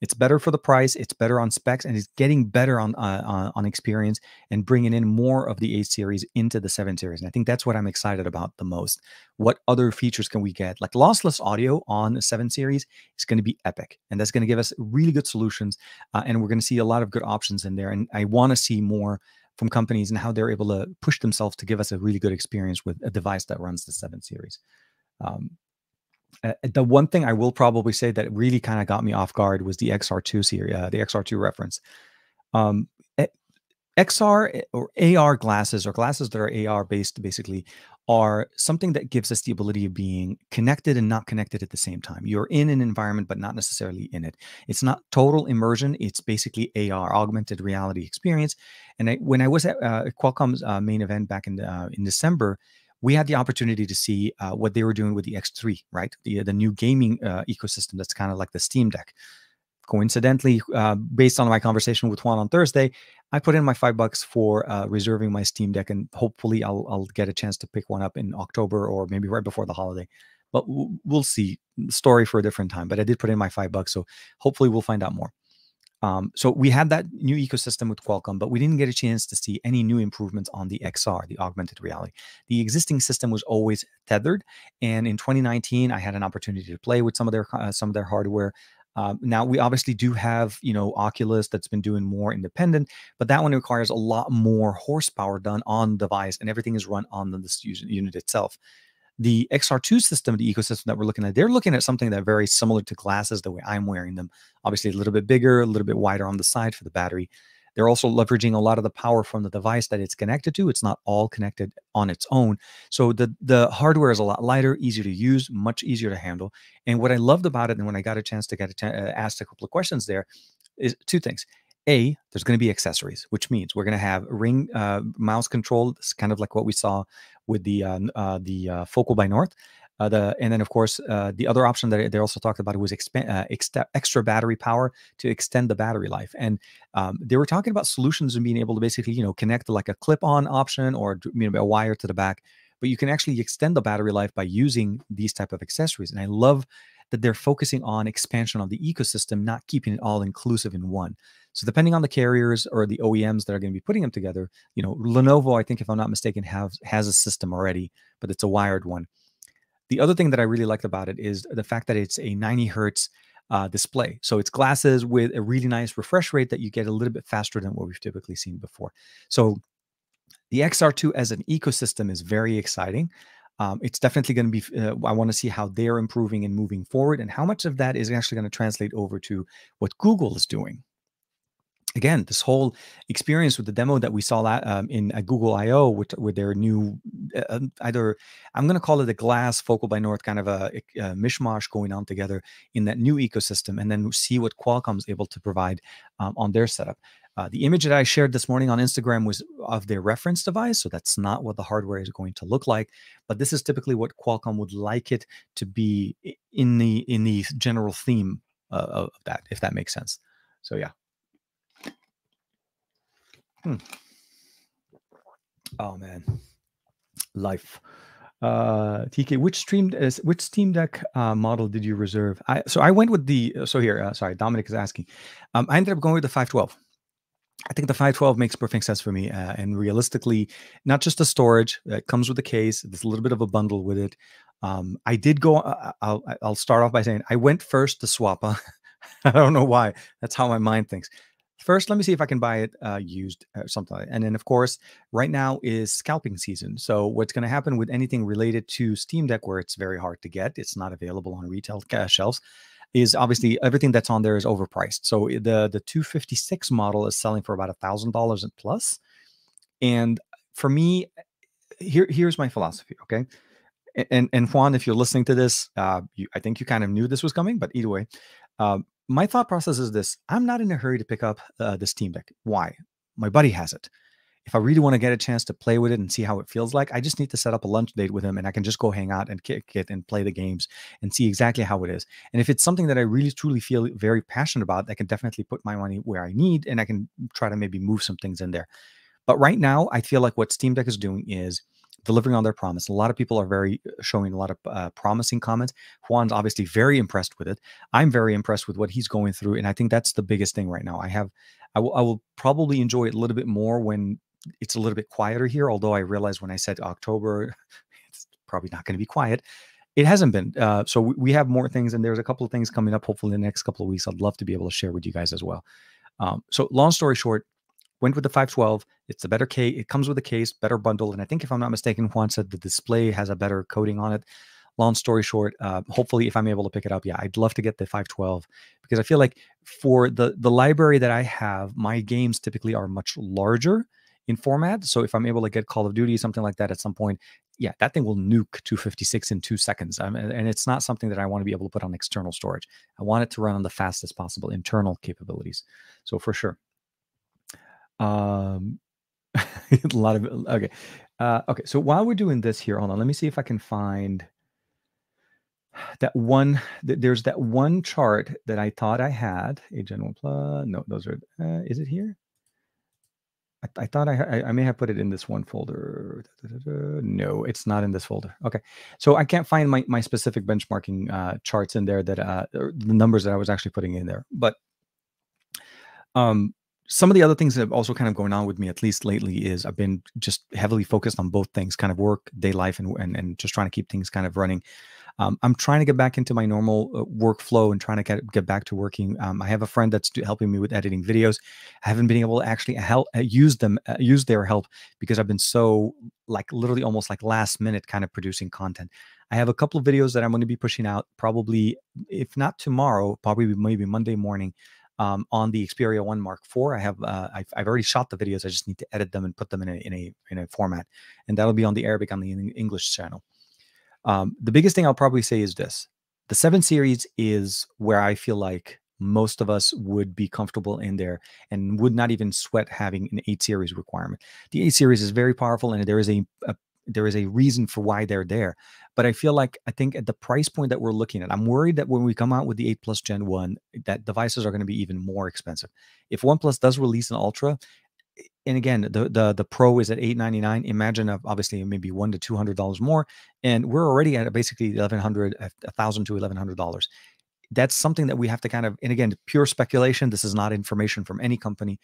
it's better for the price. It's better on specs, and it's getting better on uh, on experience and bringing in more of the 8 series into the 7 series. And I think that's what I'm excited about the most. What other features can we get? Like lossless audio on the 7 series is going to be epic, and that's going to give us really good solutions. Uh, and we're going to see a lot of good options in there. And I want to see more from companies and how they're able to push themselves to give us a really good experience with a device that runs the 7 series. Um, uh, the one thing I will probably say that really kind of got me off guard was the XR2 series, uh, the XR2 reference. Um, XR eh, or AR glasses or glasses that are AR based basically are something that gives us the ability of being connected and not connected at the same time. You're in an environment, but not necessarily in it. It's not total immersion. It's basically AR, augmented reality experience. And I, when I was at uh, Qualcomm's uh, main event back in uh, in December, we had the opportunity to see uh, what they were doing with the X3, right? The the new gaming uh, ecosystem that's kind of like the Steam Deck. Coincidentally, uh, based on my conversation with Juan on Thursday, I put in my five bucks for uh, reserving my Steam Deck, and hopefully, I'll I'll get a chance to pick one up in October or maybe right before the holiday. But we'll see. Story for a different time. But I did put in my five bucks, so hopefully, we'll find out more. Um, so we had that new ecosystem with Qualcomm, but we didn't get a chance to see any new improvements on the XR, the augmented reality. The existing system was always tethered, and in 2019, I had an opportunity to play with some of their uh, some of their hardware. Um, now we obviously do have you know Oculus that's been doing more independent, but that one requires a lot more horsepower done on device, and everything is run on the unit itself the XR2 system, the ecosystem that we're looking at, they're looking at something that very similar to glasses the way I'm wearing them. Obviously, a little bit bigger, a little bit wider on the side for the battery. They're also leveraging a lot of the power from the device that it's connected to. It's not all connected on its own. So the the hardware is a lot lighter, easier to use, much easier to handle. And what I loved about it, and when I got a chance to get a uh, asked a couple of questions there, is two things. A, there's going to be accessories, which means we're going to have ring uh, mouse control, it's kind of like what we saw with the uh, uh, the uh, focal by North. Uh, the and then of course uh, the other option that they also talked about was exp- extra battery power to extend the battery life. And um, they were talking about solutions and being able to basically you know connect like a clip-on option or you know a wire to the back, but you can actually extend the battery life by using these type of accessories. And I love that they're focusing on expansion of the ecosystem, not keeping it all inclusive in one. So depending on the carriers or the OEMs that are going to be putting them together, you know, Lenovo, I think if I'm not mistaken, have has a system already, but it's a wired one. The other thing that I really liked about it is the fact that it's a 90 hertz uh, display. So it's glasses with a really nice refresh rate that you get a little bit faster than what we've typically seen before. So the XR2 as an ecosystem is very exciting um, it's definitely going to be uh, i want to see how they're improving and moving forward and how much of that is actually going to translate over to what google is doing. Again this whole experience with the demo that we saw um, in uh, google io with, with their new uh, um, either i'm going to call it a glass focal by north kind of a, a, mishmash going on together in that new ecosystem and then see what qualcomm is able to provide um, on their setup Uh, the image that I shared this morning on Instagram was of their reference device, so that's not what the hardware is going to look like. But this is typically what Qualcomm would like it to be in the in the general theme uh, of that, if that makes sense. So yeah. Hmm. Oh man, life. Uh, TK, which stream is which Steam Deck uh, model did you reserve? I so I went with the so here. Uh, sorry, Dominic is asking. Um, I ended up going with the 512. I think the 512 makes perfect sense for me. Uh, and realistically, not just the storage, that comes with the case. There's a little bit of a bundle with it. Um, I did go, uh, I'll, I'll start off by saying I went first to Swappa. (laughs) I don't know why. That's how my mind thinks. First, let me see if I can buy it uh, used or something. And then, of course, right now is scalping season. So, what's going to happen with anything related to Steam Deck, where it's very hard to get, it's not available on retail shelves, is obviously everything that's on there is overpriced. So the the 256 model is selling for about a thousand dollars and plus. And for me, here here's my philosophy. Okay, and and Juan, if you're listening to this, uh, you, I think you kind of knew this was coming, but either way, uh, my thought process is this: I'm not in a hurry to pick up uh, the Steam Deck. Why? My buddy has it if I really want to get a chance to play with it and see how it feels like, I just need to set up a lunch date with him and I can just go hang out and kick it and play the games and see exactly how it is. And if it's something that I really truly feel very passionate about, I can definitely put my money where I need and I can try to maybe move some things in there. But right now, I feel like what Steam Deck is doing is delivering on their promise. A lot of people are very uh, showing a lot of uh, promising comments. Juan's obviously very impressed with it. I'm very impressed with what he's going through, and I think that's the biggest thing right now. I have, I will, I will probably enjoy it a little bit more when it's a little bit quieter here. Although I realized when I said October, (laughs) it's probably not going to be quiet. It hasn't been. Uh, so we, have more things, and there's a couple of things coming up. Hopefully, in the next couple of weeks, I'd love to be able to share with you guys as well. Um, so, long story short, went with the 512. It's a better case. It comes with a case, better bundle, and I think if I'm not mistaken, Juan said the display has a better coating on it. Long story short, uh, hopefully, if I'm able to pick it up, yeah, I'd love to get the 512 because I feel like for the the library that I have, my games typically are much larger in format. So if I'm able to get Call of Duty, something like that at some point, yeah, that thing will nuke 256 in two seconds. and it's not something that I want to be able to put on external storage. I want it to run on the fastest possible internal capabilities. So for sure. Um, (laughs) a lot of okay, uh, okay. So while we're doing this here, hold on. Let me see if I can find that one. There's that one chart that I thought I had a general plus. No, those are. Uh, is it here? I, thought I, I, I may have put it in this one folder. No, it's not in this folder. Okay, so I can't find my my specific benchmarking uh, charts in there that uh, the numbers that I was actually putting in there. But um, some of the other things that have also kind of going on with me, at least lately, is I've been just heavily focused on both things, kind of work, day life, and and, and just trying to keep things kind of running. Um, I'm trying to get back into my normal uh, workflow and trying to get, get back to working. Um, I have a friend that's helping me with editing videos. I haven't been able to actually help uh, use them, uh, use their help because I've been so like literally almost like last minute kind of producing content. I have a couple of videos that I'm going to be pushing out probably, if not tomorrow, probably maybe Monday morning. Um, on the Xperia One Mark IV. I have uh, I've, I've, already shot the videos. I just need to edit them and put them in a in a in a format, and that'll be on the Arabic on the English channel. Um, the biggest thing I'll probably say is this the 7 series is where I feel like most of us would be comfortable in there and would not even sweat having an 8 series requirement. The 8 series is very powerful and there is a, a there is a reason for why they're there. But I feel like I think at the price point that we're looking at, I'm worried that when we come out with the 8 Plus Gen 1, that devices are going to be even more expensive. If OnePlus does release an Ultra, and again, the the the Pro is at eight ninety nine. Imagine obviously maybe one to two hundred dollars more, and we're already at basically eleven hundred, a thousand to eleven hundred dollars. That's something that we have to kind of, and again, pure speculation. This is not information from any company.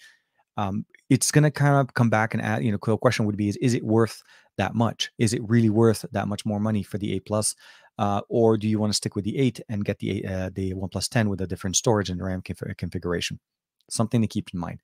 Um, it's going to kind of come back and add. You know, the question would be: Is is it worth that much? Is it really worth that much more money for the eight plus? Uh, or do you want to stick with the eight and get the uh, the One Plus Ten with a different storage and RAM conf- configuration? Something to keep in mind.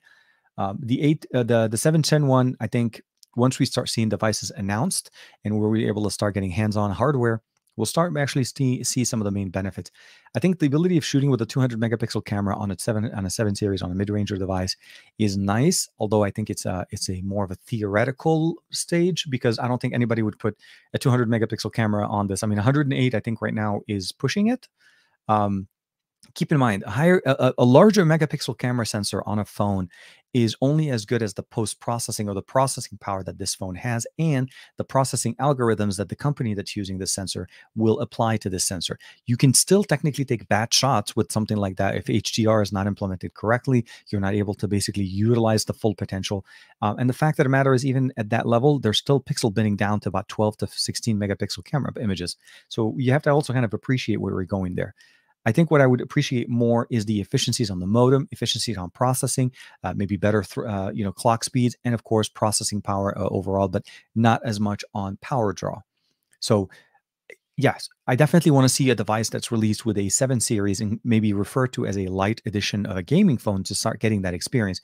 Um, the eight, uh, the the seven ten one, I think once we start seeing devices announced and we're able to start getting hands-on hardware, we'll start actually see, see some of the main benefits. I think the ability of shooting with a 200 megapixel camera on a seven on a seven series on a mid-ranger device is nice. Although I think it's a it's a more of a theoretical stage because I don't think anybody would put a 200 megapixel camera on this. I mean, 108 I think right now is pushing it. Um, keep in mind a higher a, a, larger megapixel camera sensor on a phone is only as good as the post processing or the processing power that this phone has and the processing algorithms that the company that's using this sensor will apply to this sensor. You can still technically take bad shots with something like that if hdr is not implemented correctly you're not able to basically utilize the full potential um, and the fact that the matter is even at that level they're still pixel binning down to about 12 to 16 megapixel camera images. So you have to also kind of appreciate where we're going there I think what I would appreciate more is the efficiencies on the modem, efficiencies on processing, uh, maybe better, uh, you know, clock speeds, and of course processing power uh, overall, but not as much on power draw. So, yes, I definitely want to see a device that's released with a seven series and maybe referred to as a light edition of a gaming phone to start getting that experience.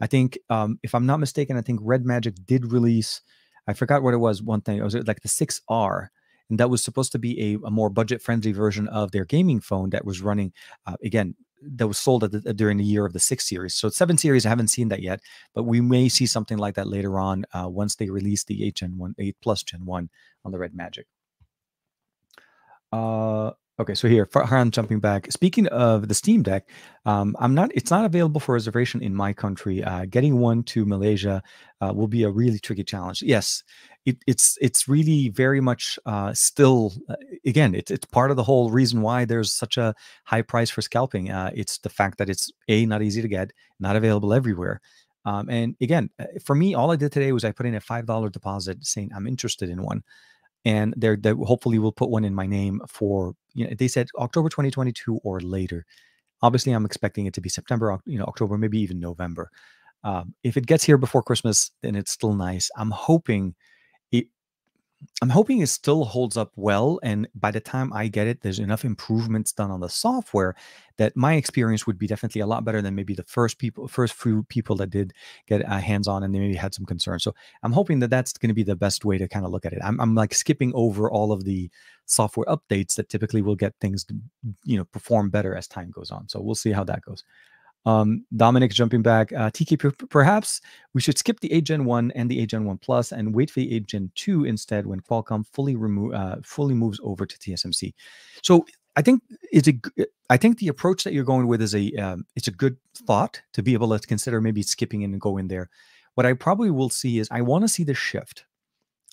I think, um, if I'm not mistaken, I think Red Magic did release. I forgot what it was. One thing it was like the 6R and that was supposed to be a, a more budget friendly version of their gaming phone that was running uh, again that was sold the, during the year of the six series. So seven series, I haven't seen that yet, but we may see something like that later on uh, once they release the 8 Gen 1, 8 Plus Gen 1 on the Red Magic. Uh, Okay, so here, Farhan jumping back. Speaking of the Steam Deck, um, I'm not. It's not available for reservation in my country. Uh, getting one to Malaysia uh, will be a really tricky challenge. Yes, it, it's it's really very much uh, still. Uh, again, it's it's part of the whole reason why there's such a high price for scalping. Uh, it's the fact that it's a not easy to get, not available everywhere. Um, and again, uh, for me, all I did today was I put in a five dollar deposit, saying I'm interested in one and they're they hopefully will put one in my name for you know they said October 2022 or later. Obviously, I'm expecting it to be September, you know, October, maybe even November. Um, if it gets here before Christmas, then it's still nice. I'm hoping I'm hoping it still holds up well. And by the time I get it, there's enough improvements done on the software that my experience would be definitely a lot better than maybe the first people, first few people that did get uh, hands on and they maybe had some concerns. So I'm hoping that that's going to be the best way to kind of look at it. I'm, I'm like skipping over all of the software updates that typically will get things you know, perform better as time goes on. So we'll see how that goes. Um, Dominic jumping back. Uh, TK, perhaps we should skip the 8 Gen 1 and the 8 Gen 1 Plus and wait for the 8 Gen 2 instead when Qualcomm fully remove uh, fully moves over to TSMC. So I think it's a I think the approach that you're going with is a um, it's a good thought to be able to consider maybe skipping in and go in there. What I probably will see is I want to see the shift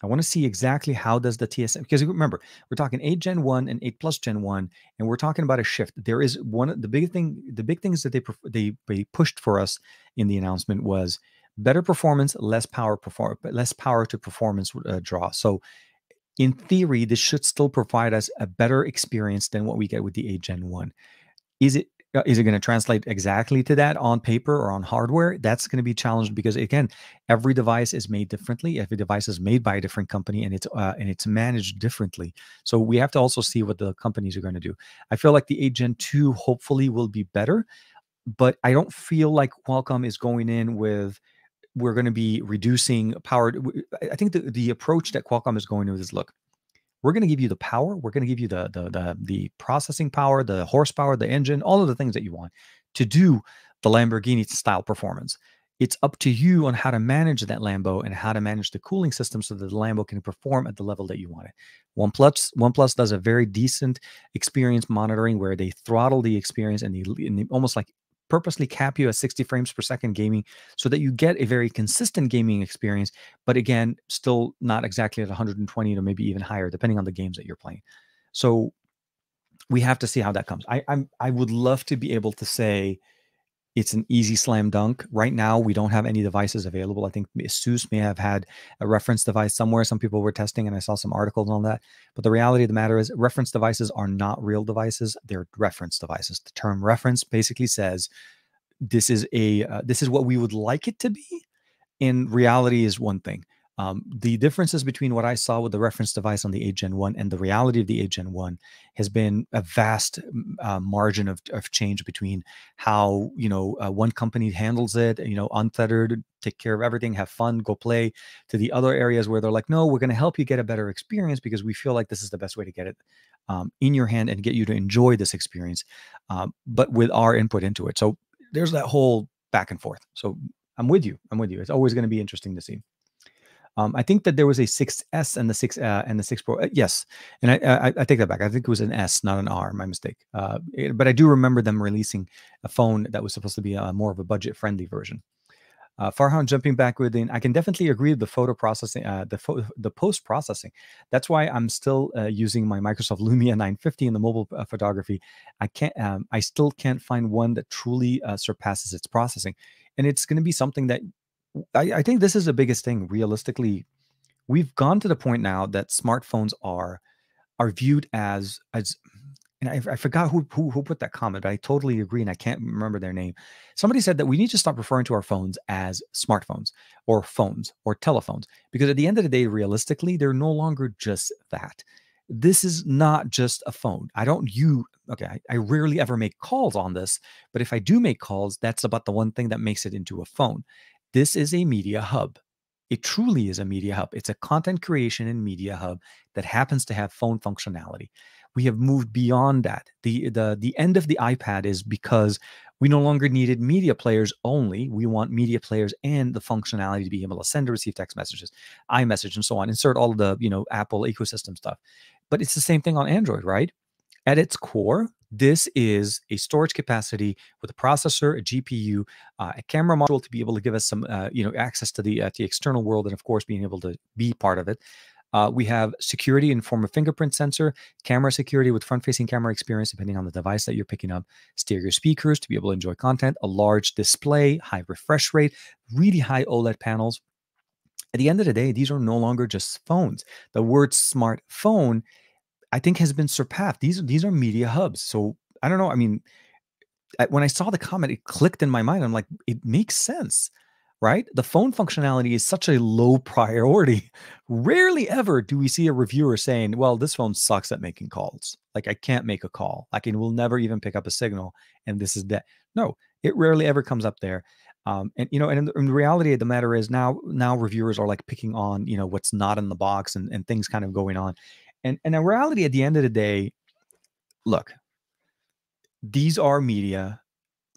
I want to see exactly how does the TSM because remember we're talking 8 Gen 1 and 8 plus Gen 1 and we're talking about a shift. There is one of the big thing the big things that they they, they pushed for us in the announcement was better performance, less power perform less power to performance uh, draw. So in theory this should still provide us a better experience than what we get with the 8 Gen 1. Is it is it going to translate exactly to that on paper or on hardware? That's going to be challenged because again, every device is made differently. Every device is made by a different company, and it's uh, and it's managed differently. So we have to also see what the companies are going to do. I feel like the 8 Gen 2 hopefully will be better, but I don't feel like Qualcomm is going in with we're going to be reducing power. I think the, the approach that Qualcomm is going with is look, we're going to give you the power. We're going to give you the, the the the processing power, the horsepower, the engine, all of the things that you want to do the Lamborghini style performance. It's up to you on how to manage that Lambo and how to manage the cooling system so that the Lambo can perform at the level that you want it. OnePlus OnePlus does a very decent experience monitoring where they throttle the experience and they, and they almost like purposely cap you at 60 frames per second gaming so that you get a very consistent gaming experience, but again, still not exactly at 120 or maybe even higher, depending on the games that you're playing. So we have to see how that comes. I I'm I would love to be able to say it's an easy slam dunk. Right now, we don't have any devices available. I think ASUS may have had a reference device somewhere. Some people were testing, and I saw some articles on that. But the reality of the matter is, reference devices are not real devices. They're reference devices. The term reference basically says this is a uh, this is what we would like it to be. In reality, is one thing. Um, the differences between what I saw with the reference device on the 8 Gen 1 and the reality of the 8 Gen 1 has been a vast uh, margin of, of change between how, you know, uh, one company handles it, you know, unfettered, take care of everything, have fun, go play, to the other areas where they're like, no, we're going to help you get a better experience because we feel like this is the best way to get it um, in your hand and get you to enjoy this experience, um, but with our input into it. So there's that whole back and forth. So I'm with you. I'm with you. It's always going to be interesting to see. Um, I think that there was a 6S and the 6 uh, and the 6 Pro. Uh, yes, and I, I, I take that back. I think it was an S, not an R. My mistake. Uh, it, but I do remember them releasing a phone that was supposed to be a, more of a budget friendly version. Uh, Farhan jumping back within, I can definitely agree with the photo processing, uh, the fo- the post processing. That's why I'm still uh, using my Microsoft (laughs) Lumia 950 in the mobile uh, photography. I can't, um, I still can't find one that truly uh, surpasses its processing, and it's going to be something that I, I think this is the biggest thing. Realistically, we've gone to the point now that smartphones are are viewed as as and I, I, forgot who, who who put that comment, but I totally agree, and I can't remember their name. Somebody said that we need to stop referring to our phones as smartphones or phones or telephones because at the end of the day, realistically, they're no longer just that. This is not just a phone. I don't you okay. I, I rarely ever make calls on this, but if I do make calls, that's about the one thing that makes it into a phone. This is a media hub. It truly is a media hub. It's a content creation and media hub that happens to have phone functionality. We have moved beyond that. The, the, the end of the iPad is because we no longer needed media players only. We want media players and the functionality to be able to send or receive text messages, iMessage, and so on. Insert all the you know Apple ecosystem stuff. But it's the same thing on Android, right? At its core, this is a storage capacity with a processor, a GPU, uh, a camera module to be able to give us some, uh, you know, access to the uh, the external world, and of course, being able to be part of it. Uh, we have security in form of fingerprint sensor, camera security with front-facing camera experience, depending on the device that you're picking up, stereo speakers to be able to enjoy content, a large display, high refresh rate, really high OLED panels. At the end of the day, these are no longer just phones. The word smartphone I think has been surpassed. These these are media hubs. So I don't know. I mean, when I saw the comment, it clicked in my mind. I'm like, it makes sense, right? The phone functionality is such a low (laughs) priority. Rarely ever do we see a reviewer saying, "Well, this phone sucks at making calls. Like I can't make a call. Like it will never even pick up a signal, and this is that." No, it rarely ever comes up there. Um, and you know, and, in, the reality the matter is now now reviewers are like picking on you know what's not in the box and and things kind of going on and and in reality, at the end of the day, look, these are media.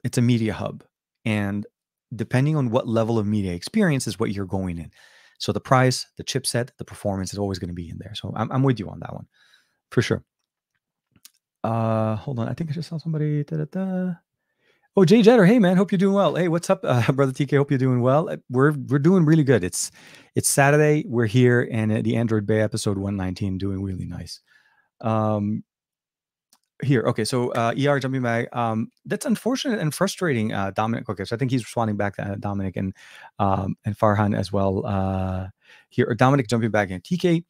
It's a media hub, and depending on what level of media experience is what you're going in. So the price, the chipset, the performance is always going to be in there. So I'm, I'm with you on that one, for sure. Uh, hold on. I think I just saw somebody. Da, da, da. Oh, Jay Jetter. Hey, man. Hope you're doing well. Hey, what's up, uh, (laughs) brother TK? Hope you're doing well. Uh, we're we're doing really good. It's it's Saturday. We're here, and uh, the Android Bay episode 119 doing really nice. Um, here, okay. So uh, ER jumping back. Um, that's unfortunate and frustrating, uh, Dominic. Okay, so I think he's responding back to uh, Dominic and um and Farhan as well. Uh, here, Dominic jumping back in. TK,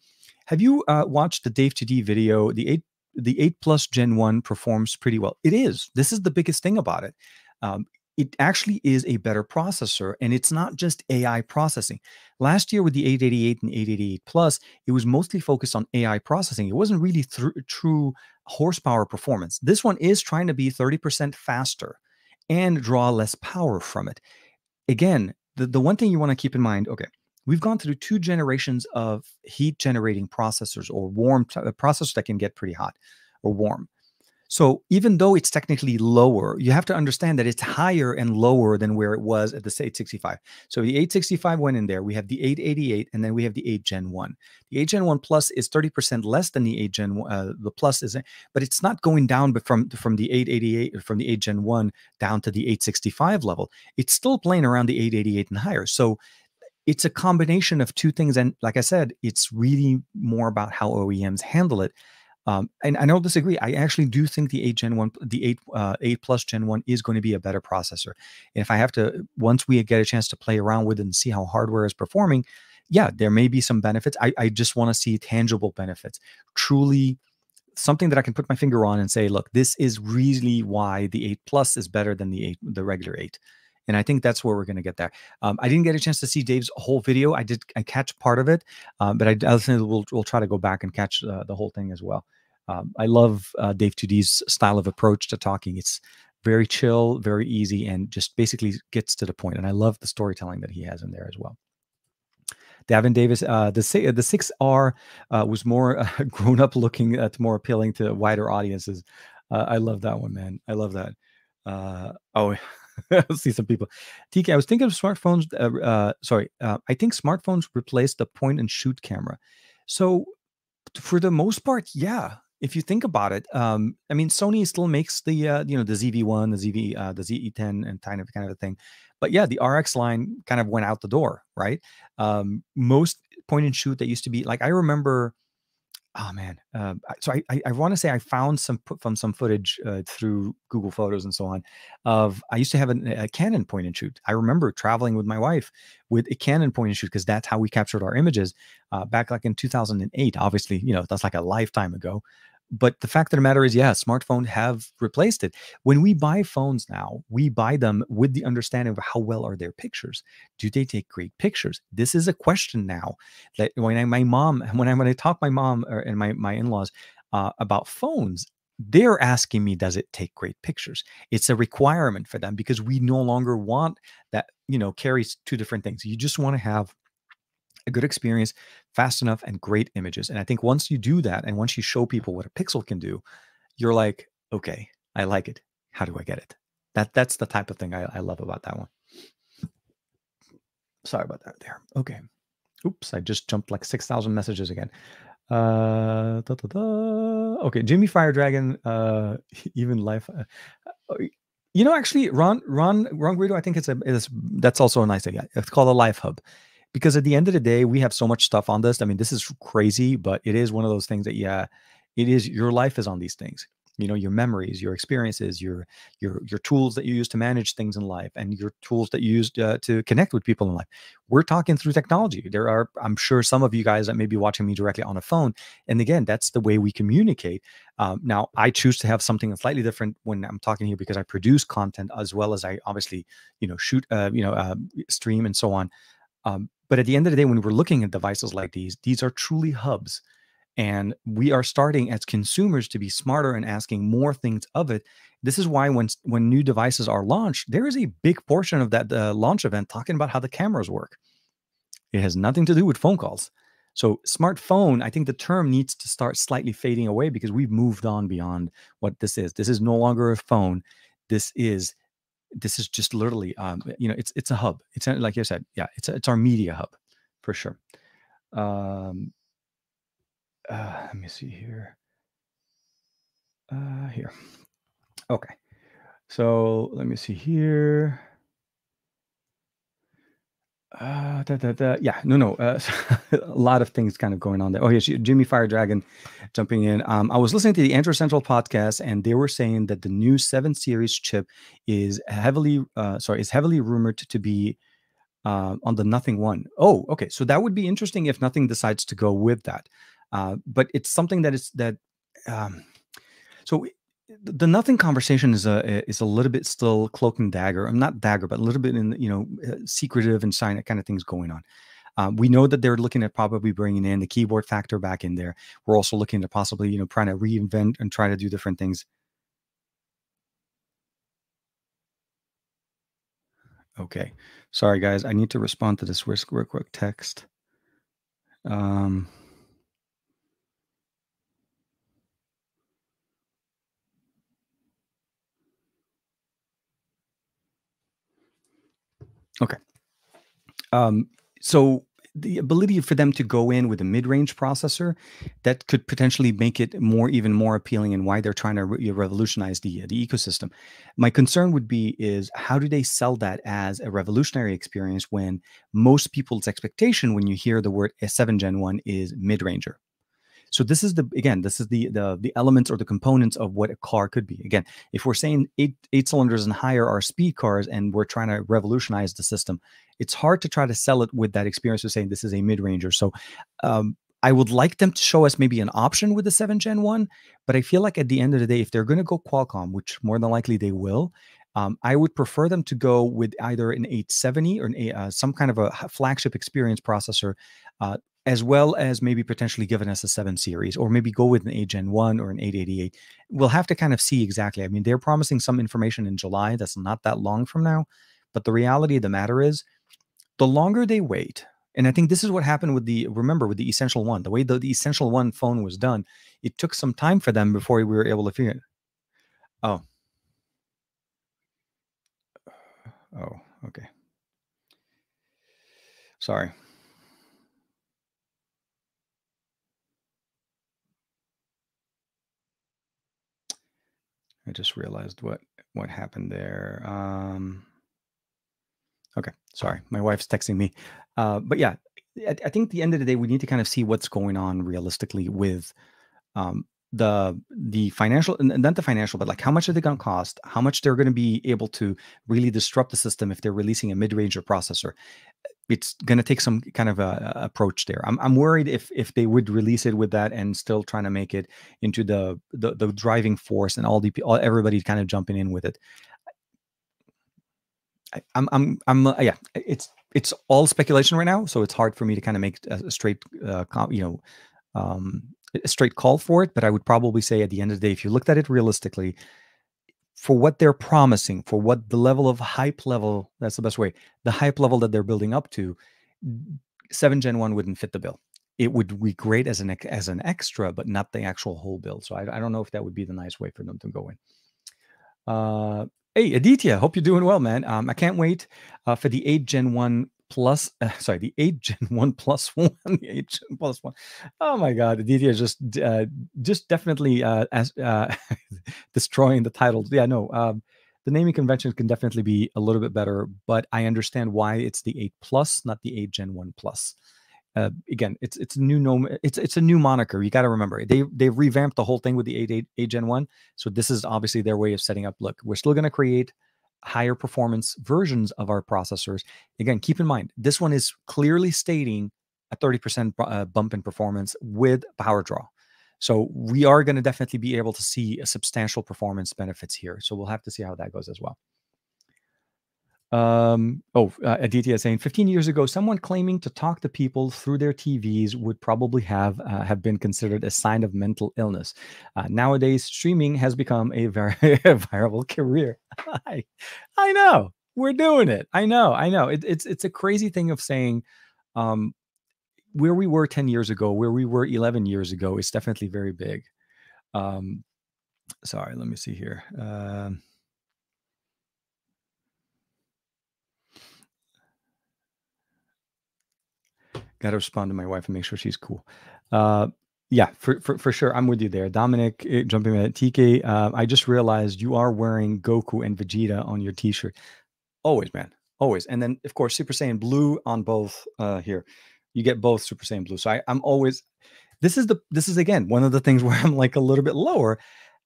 have you uh watched the Dave 2D video? The eight the 8 Plus Gen 1 performs pretty well. It is. This is the biggest thing about it. Um, it actually is a better processor and it's not just AI processing. Last year with the 888 and 888 Plus, it was mostly focused on AI processing. It wasn't really true horsepower performance. This one is trying to be 30% faster and draw less power from it. Again, the, the one thing you want to keep in mind okay, we've gone through two generations of heat generating processors or warm uh, processors that can get pretty hot or warm. So even though it's technically lower, you have to understand that it's higher and lower than where it was at the 865. So the 865 went in there. We have the 888, and then we have the 8 Gen 1. The 8 Gen 1 Plus is 30% less than the 8 Gen 1. Uh, the Plus is, but it's not going down but from, from the 888, from the 8 Gen 1 down to the 865 level. It's still playing around the 888 and higher. So it's a combination of two things. And like I said, it's really more about how OEMs handle it. Um, and I don't disagree. I actually do think the 8 Gen 1, the 8, uh, 8 Plus Gen 1 is going to be a better processor. And if I have to, once we get a chance to play around with it and see how hardware is performing, yeah, there may be some benefits. I, I just want to see tangible benefits. Truly something that I can put my finger on and say, look, this is really why the 8 Plus is better than the 8, the regular 8. And I think that's where we're going to get there. Um, I didn't get a chance to see Dave's whole video. I did I catch part of it, um, but I, I think we'll, we'll try to go back and catch uh, the whole thing as well. Um, I love uh, Dave 2D's style of approach to talking. It's very chill, very easy, and just basically gets to the point. And I love the storytelling that he has in there as well. Davin Davis, uh, the the six R uh, was more (laughs) uh, grown up looking. That's more appealing to wider audiences. Uh, I love that one, man. I love that. Uh, oh, (laughs) see some people. TK, I was thinking of smartphones. Uh, uh, sorry, uh, I think smartphones replaced the point and shoot camera. So, for the most part, yeah. If you think about it, um, I mean, Sony still makes the uh, you know the ZV1, the ZV, uh, the ZE10, and kind of kind of a thing. But yeah, the RX line kind of went out the door, right? Um, most point and shoot that used to be like I remember Oh man, uh, so I I, I want to say I found some from some footage uh, through Google Photos and so on of I used to have a, a Canon point and shoot. I remember traveling with my wife with a Canon point and shoot because that's how we captured our images uh, back like in 2008. Obviously, you know that's like a lifetime ago but the fact of the matter is, yeah, smartphones have replaced it. When we buy phones now, we buy them with the understanding of how well are their pictures. Do they take great pictures? This is a question now. That when I, my mom, (laughs) when I when I talk my mom or, and my my in laws uh, about phones, they're asking me, does it take great pictures? It's a requirement for them because we no longer want that. You know, carries two different things. You just want to have a good experience, fast enough, and great images. And I think once you do that, and once you show people what a pixel can do, you're like, okay, I like it. How do I get it? That that's the type of thing I, I love about that one. Sorry about that there. Okay. Oops, I just jumped like 6,000 messages again. Uh, da, da, da. Okay, Jimmy Fire Dragon, uh, (laughs) even life. Uh, uh, you know, actually, Ron, Ron, Ron Guido, I think it's a, it's, that's also a nice thing. It's called a life hub because at the end of the day, we have so much stuff on this. I mean, this is crazy, but it is one of those things that, yeah, it is your life is on these things. You know, your memories, your experiences, your your your tools that you use to manage things in life, and your tools that you use uh, to connect with people in life. We're talking through technology. There are, I'm sure, some of you guys that may be watching me directly on a phone, and again, that's the way we communicate. Um, now, I choose to have something slightly different when I'm talking here because I produce content as well as I obviously, you know, shoot, uh, you know, uh, stream and so on. Um, but at the end of the day, when we're looking at devices like these, these are truly hubs. And we are starting as consumers to be smarter and asking more things of it. This is why when when new devices are launched, there is a big portion of that uh, launch event talking about how the cameras work. It has nothing to do with phone calls. So smartphone, I think the term needs to start slightly fading away because we've moved on beyond what this is. This is no longer a phone. This is this is just literally um, you know it's it's a hub. It's like i said yeah it's a, it's our media hub for sure. Um uh, let me see here. Uh here. Okay. So let me see here uh, da, da, da. Yeah, no, no. Uh, (laughs) a lot of things kind of going on there. Oh, yes, Jimmy Fire Dragon jumping in. Um, I was listening to the Android Central podcast, and they were saying that the new seven series chip is heavily, uh, sorry, is heavily rumored to be uh, on the Nothing One. Oh, okay. So that would be interesting if Nothing decides to go with that. Uh, but it's something that is that. Um, so the nothing conversation is a is a little bit still cloak and dagger. I'm not dagger, but a little bit in you know uh, secretive and silent kind of things going on. Um, we know that they're looking at probably bringing in the keyboard factor back in there. We're also looking at possibly you know trying to reinvent and try to do different things. Okay, sorry guys, I need to respond to this real quick text. Um, Okay. Um, so the ability for them to go in with a mid-range processor that could potentially make it more even more appealing and why they're trying to re- revolutionize the the ecosystem my concern would be is how do they sell that as a revolutionary experience when most people's expectation when you hear the word s7 gen 1 is mid-ranger so this is the again, this is the the the elements or the components of what a car could be. Again, if we're saying eight eight cylinders and higher are speed cars, and we're trying to revolutionize the system, it's hard to try to sell it with that experience of saying this is a mid ranger. So. Um, I would like them to show us maybe an option with the 7 Gen 1, but I feel like at the end of the day, if they're going to go Qualcomm, which more than likely they will, um, I would prefer them to go with either an 870 or an, uh, some kind of a flagship experience processor uh, as well as maybe potentially giving us a 7 series or maybe go with an 8 Gen 1 or an 888. We'll have to kind of see exactly. I mean, they're promising some information in July. That's not that long from now. But the reality of the matter is, the longer they wait, and I think this is what happened with the, remember, with the Essential One, the way the, the Essential One phone was done, it took some time for them before we were able to figure it. Oh. (sighs) Oh, okay. Sorry. I just realized what what happened there. Um, okay, sorry, my wife's texting me. Uh, but yeah, I, I think at the end of the day, we need to kind of see what's going on realistically with um, the the financial and not the financial, but like how much are they going to cost? How much they're going to be able to really disrupt the system if they're releasing a mid-range or processor? It's going to take some kind of a, a approach there. I'm I'm worried if if they would release it with that and still trying to make it into the the, the driving force and all the all everybody kind of jumping in with it. I, I'm I'm I'm uh, yeah. It's it's all speculation right now, so it's hard for me to kind of make a, straight uh, you know um, a straight call for it. But I would probably say at the end of the day, if you looked at it realistically, for what they're promising, for what the level of hype level, that's the best way, the hype level that they're building up to, 7 Gen 1 wouldn't fit the bill. It would be great as an as an extra, but not the actual whole build. So I, I don't know if that would be the nice way for them to go in. Uh, hey, Aditya, hope you're doing well, man. Um, I can't wait uh, for the 8 Gen 1 plus, (laughs) uh, sorry, the 8 Gen (laughs) 1 plus 1, the 8 Gen plus 1. Oh my God, Aditya is just uh, just definitely uh, as uh, (laughs) destroying the titles. Yeah, no, um, the naming convention can definitely be a little bit better, but I understand why it's the 8 plus, not the 8 Gen 1 plus. Uh, again, it's it's a new nom- it's it's a new moniker. You got to remember they they've revamped the whole thing with the 8, 8 8 Gen 1. So this is obviously their way of setting up. Look, we're still going to create higher performance versions of our processors. Again, keep in mind this one is clearly stating a 30% uh, bump in performance with power draw. So we are going to definitely be able to see a substantial performance benefits here. So we'll have to see how that goes as well. Um, oh, uh, Aditya saying 15 years ago, someone claiming to talk to people through their TVs would probably have uh, have been considered a sign of mental illness. Uh, nowadays, streaming has become a very (laughs) viable career. I, I know we're doing it. I know, I know. It, it's it's a crazy thing of saying um, where we were 10 years ago, where we were 11 years ago, is definitely very big. Um, sorry, let me see here. Um, got to respond to my wife and make sure she's cool. Uh, yeah, for, for for sure, I'm with you there, Dominic. eh, Jumping at TK, uh, I just realized you are wearing Goku and Vegeta on your T-shirt. Always, man, always. And then of course, Super Saiyan Blue on both uh, here. You get both Super Saiyan Blue. So I, I'm always. This is the this is again one of the things (laughs) where I'm like a little bit lower,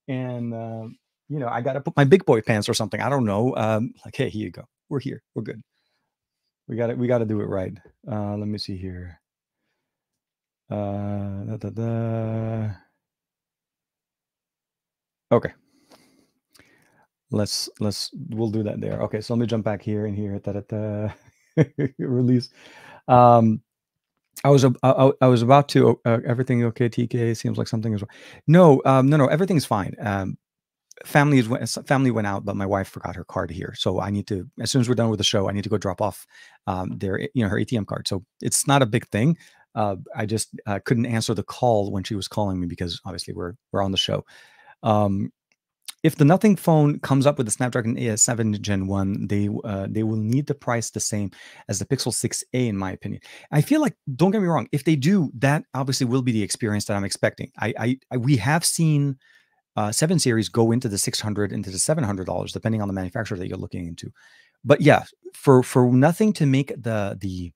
and um, you know I got to put my big boy pants or something. I don't know. Um, like, hey, here you go. We're here. We're good. We got to we got to do it right. Uh, let me see here. Uh, da, da, da. Okay. Let's let's we'll do that there. Okay, so let me jump back here and here. Da, da, da. (laughs) Release. Um, I was I I was about to. Uh, everything okay? TK seems like something is wrong. No, um, no, no. Everything's fine. Um, family is went- family went out, but my wife forgot her card here, so I need to. As soon as we're done with the show, I need to go drop off um, their you know her ATM card. So it's not a big thing. Uh, I just uh, couldn't answer the call when she was calling me because obviously we're we're on the show. Um, if the Nothing phone comes up with the Snapdragon AS7 Gen 1, they uh, they will need the price the same as the Pixel 6a, in my opinion. I feel like, don't get me wrong, if they do, that obviously will be the experience that I'm expecting. I, I, I we have seen uh, 7 series go into the 600 into the 700 dollars depending on the manufacturer that you're looking into. But yeah, for for nothing to make the the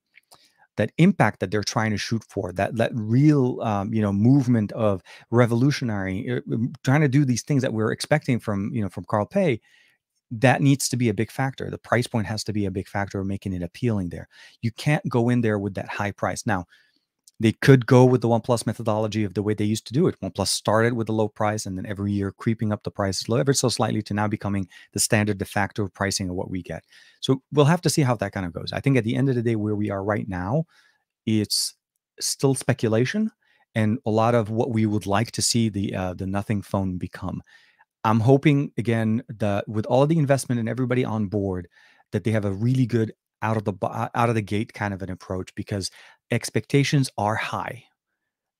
that impact that they're trying to shoot for that that real um, you know movement of revolutionary uh, um, trying to do these things that we're expecting from you know from Carl Pei that needs to be a big factor. The price point has to be a big factor of making it appealing there. You can't go in there with that high price. Now they could go with the OnePlus methodology of the way they used to do it. OnePlus started with a low price and then every year creeping up the price ever so slightly to now becoming the standard de facto pricing of what we get. So we'll have to see how that kind of goes. I think at the end of the day, where we are right now, it's still speculation and a lot of what we would like to see the uh, the nothing phone become. I'm hoping again that with all the investment and everybody on board, that they have a really good out of the out of the gate kind of an approach because expectations are high.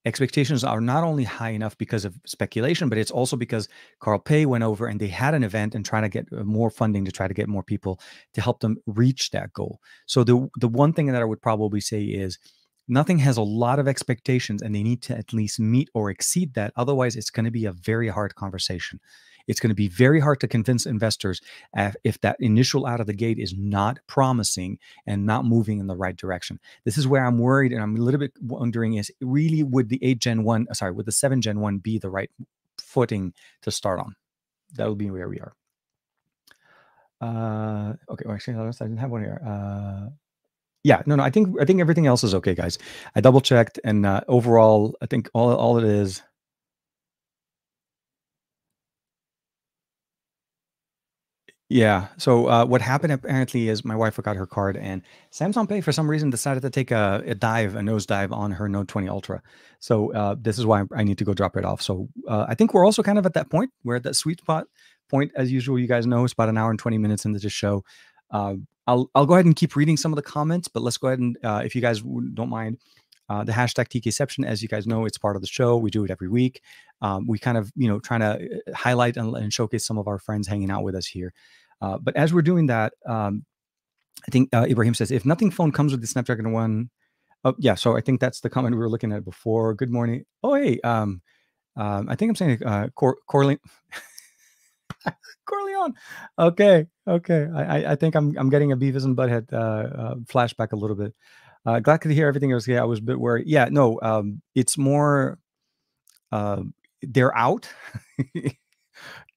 expectations are not only high enough because of speculation, but it's also because Carl Pei went over and they had an event and trying to get uh, more funding to try to get more people to help them reach that goal. So the the one thing that I would probably say is nothing has a lot of expectations and they need to at least meet or exceed that. Otherwise, it's going to be a very hard conversation. It's going to be very hard to convince investors if that initial out of the gate is not promising and not moving in the right direction. This is where I'm worried and I'm a little bit wondering is really would the 8 Gen 1, uh, sorry, would the 7 Gen 1 be the right footing to start on? That will be where we are. Uh, okay, well, actually, I didn't have one here. Uh, yeah, no, no, I think I think everything else is okay, guys. I double checked, and uh, overall, I think all all it is Yeah. So uh, what happened apparently is my wife forgot her card, and Samsung Pay for some reason decided to take a, a dive, a nose dive on her Note 20 Ultra. So uh, this is why I need to go drop it off. So uh, I think we're also kind of at that point. We're at that sweet spot point, as usual. You guys know it's about an hour and 20 minutes into the show. Uh, I'll I'll go ahead and keep reading some of the comments, but let's go ahead and uh, if you guys don't mind. Uh, the hashtag TKception, as you guys know, it's part of the show. We do it every week. Um, we kind of, you know, trying to highlight and, and, showcase some of our friends hanging out with us here. Uh, but as we're doing that, um, I think uh, Ibrahim says, if nothing phone comes with the Snapdragon One, oh yeah. So I think that's the comment we were looking at before. Good morning. Oh hey, um, um, I think I'm saying uh, Cor- Corleone. (laughs) Corleone. Okay, okay. I, I think I'm I'm getting a Beavis and Butthead uh, uh, flashback a little bit. Uh, glad to hear everything was. Yeah, I was a bit worried. Yeah, no. Um, it's more. Uh, they're out. (laughs)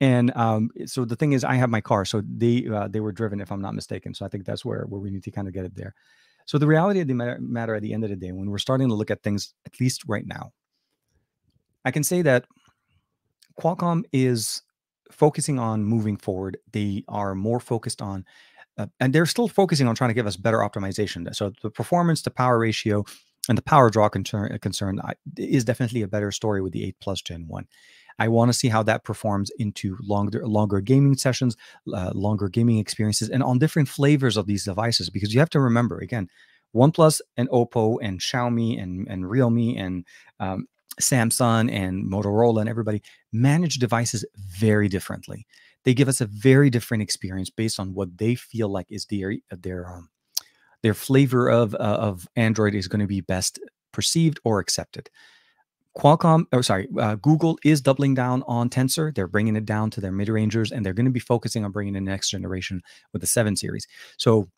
And um, so the thing is, I have my car, so they uh, they were driven, if I'm not mistaken. So I think that's where where we need to kind of get it there. So the reality of the matter, at the end of the day, when we're starting to look at things, at least right now, I can say that Qualcomm is focusing on moving forward. They are more focused on, uh, and they're still focusing on trying to give us better optimization. So the performance to power ratio and the power draw concern, concern is definitely a better story with the 8 Plus Gen 1. I want to see how that performs into longer longer gaming sessions, uh, longer gaming experiences, and on different flavors of these devices. Because you have to remember again, OnePlus and Oppo and Xiaomi and and Realme and um, Samsung and Motorola and everybody manage devices very differently. They give us a very different experience based on what they feel like is their their um, their flavor of uh, of Android is going to be best perceived or accepted. Qualcomm, oh sorry, uh, Google is doubling down on Tensor. They're bringing it down to their mid rangers, and they're going to be focusing on bringing the next generation with the seven series. So,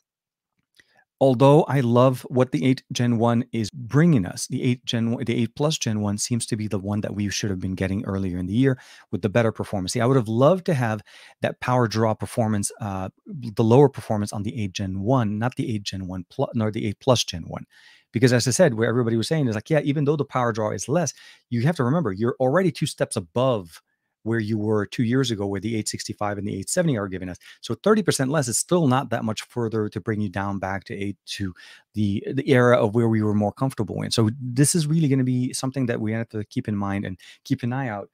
although I love what the eight Gen one is bringing us, the eight Gen the eight plus Gen one seems to be the one that we should have been getting earlier in the year with the better performance. See, I would have loved to have that power draw performance, uh, the lower performance on the eight Gen one, not the eight Gen one plus, nor the eight plus Gen one because as I said, where everybody was saying is like, yeah, even though the power draw is less, you have to remember you're already two steps above where you were two years ago, where the 865 and the 870 are giving us. So 30% less is still not that much further to bring you down back to eight to the the era of where we were more comfortable in. So this is really going to be something that we have to keep in mind and keep an eye out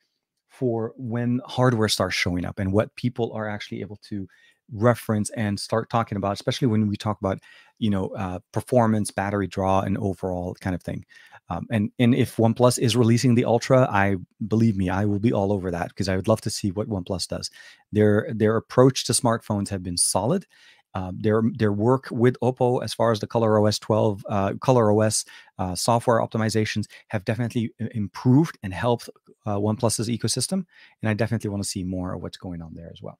for when hardware starts showing up and what people are actually able to reference and start talking about, especially when we talk about, you know, uh, performance, battery draw, and overall kind of thing. Um, and and if OnePlus is releasing the Ultra, I believe me, I will be all over that because I would love to see what OnePlus does. Their their approach to smartphones have been solid. Um, their their work with Oppo as far as the Color OS 12, uh, Color OS uh, software optimizations have definitely improved and helped uh, OnePlus's ecosystem. And I definitely want to see more of what's going on there as well.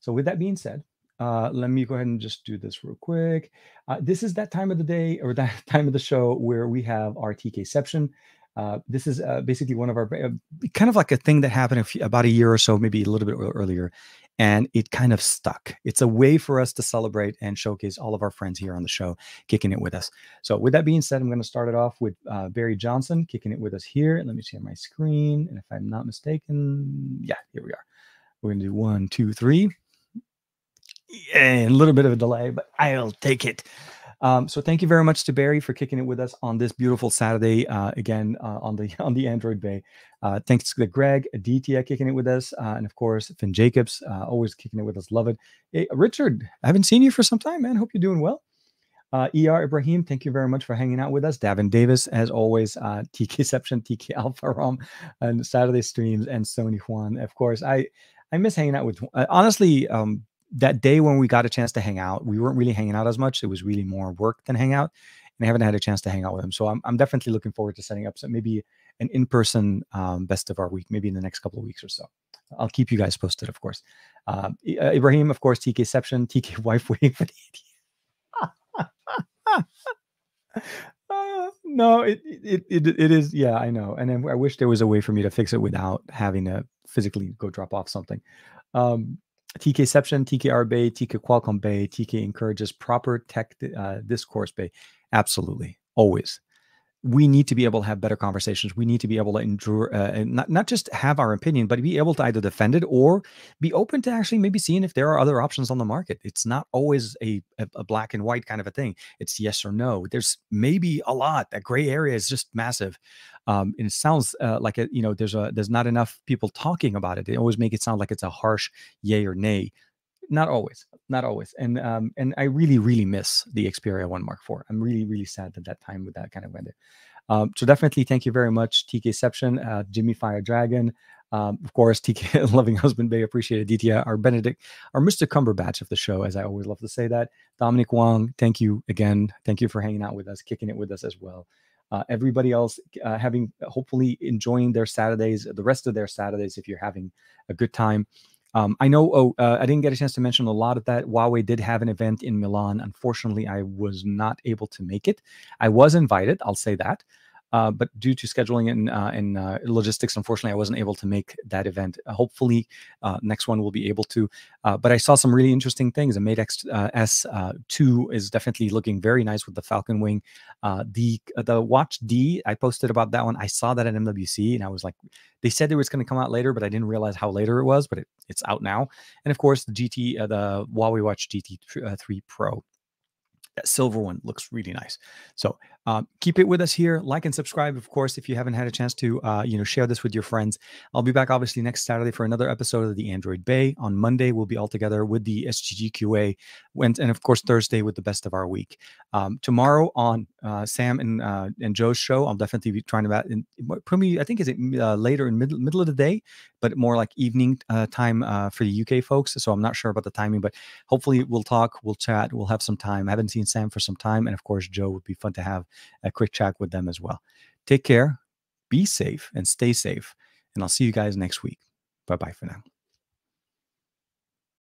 So with that being said, uh, let me go ahead and just do this real quick. Uh, this is that time of the day or that (laughs) time of the show where we have our TKception. Uh, this is uh, basically one of our uh, kind of like a thing that happened a few, about a year or so, maybe a little bit earlier, and it kind of stuck. It's a way for us to celebrate and showcase all of our friends here on the show, kicking it with us. So, with that being said, I'm going to start it off with uh, Barry Johnson kicking it with us here. Let me share my screen, and if I'm not mistaken, yeah, here we are. We're going to do one, two, three and a little bit of a delay, but I'll take it. Um, so thank you very much to Barry for kicking it with us on this beautiful Saturday. Uh, again uh, on the (laughs) on the Android Bay. Uh, thanks to Greg Aditya kicking it with us, uh, and of course Finn Jacobs uh, always kicking it with us. Love it. Hey, Richard, I haven't seen you for some time, man. Hope you're doing well. Uh, ER Ibrahim, thank you very much for hanging out with us. Davin Davis, as always, uh, (laughs) TKception, TK Alpha Rom, and Saturday streams, and Sony Juan. Of course, I I miss hanging out with. Uh, honestly, um, that day when we got a chance to hang out, we weren't really hanging out as much. It was really more work than hang out, and I haven't had a chance to hang out with him. So I'm I'm definitely looking forward to setting up some maybe an in person um, best of our week, maybe in the next couple of weeks or so. I'll keep you guys posted, of course. Uh, Ibrahim, of course, TKception, TK (laughs) wife waiting for the uh, (laughs) no, it, it it it is. Yeah, I know, and I wish there was a way for me to fix it without having to physically go drop off something. Um, TKception, TK Bay, TK Qualcomm Bay, TK encourages proper tech uh, discourse Bay. Absolutely, always we need to be able to have better conversations. We need to be able to endure uh, and not, not just have our opinion, but be able to either defend it or be open to actually maybe seeing if there are other options on the market. It's not always a, a, black and white kind of a thing. It's yes or no. There's maybe a lot. That gray area is just massive. Um, and it sounds uh, like a, you know there's a there's not enough people talking about it. They always make it sound like it's a harsh yay or nay not always not always and um and i really really miss the xperia 1 mark 4 i'm really really sad that that time with that kind of went um, so definitely thank you very much TKception uh, jimmy fire dragon um, of course (laughs) tk loving husband bay appreciated dta our benedict our mr cumberbatch of the show as i always love to say that. Dominic wong thank you again. Thank you for hanging out with us kicking it with us as well. Uh, everybody else uh, having hopefully enjoying their saturdays the rest of their saturdays if you're having a good time um, I know. Oh, uh, I didn't get a chance to mention a lot of that. Huawei did have an event in Milan. Unfortunately, I was not able to make it. I was invited. I'll say that. Uh, but due to scheduling and, uh, and uh, logistics, unfortunately, I wasn't able to make that event. Uh, hopefully, uh, next one will be able to. Uh, but I saw some really interesting things. The Mate X S2 is definitely looking very nice with the Falcon Wing. the the Watch D, I posted about that one. I saw that at MWC, and I was like, they said it was going to come out later, but I didn't realize how later it was. But it, it's out now. And of course, the GT, the Huawei Watch GT 3 Pro that silver one looks really nice. So uh, keep it with us here. Like and subscribe, of course, if you haven't had a chance to, uh, you know, share this with your friends. I'll be back obviously next Saturday for another episode of the Android Bay. On Monday, we'll be all together with the SGGQA, and, and of course Thursday with the best of our week. Um, tomorrow on uh, Sam and uh, and Joe's show, I'll definitely be trying to. In, probably, I think is it uh, later in middle middle of the day, but more like evening uh, time for the UK folks. So I'm not sure about the timing, but hopefully we'll talk, we'll chat, we'll have some time. I haven't seen Sam for some time. And of course, Joe would be fun to have a quick chat with them as well. Take care, be safe, and stay safe. And I'll see you guys next week. Bye bye for now.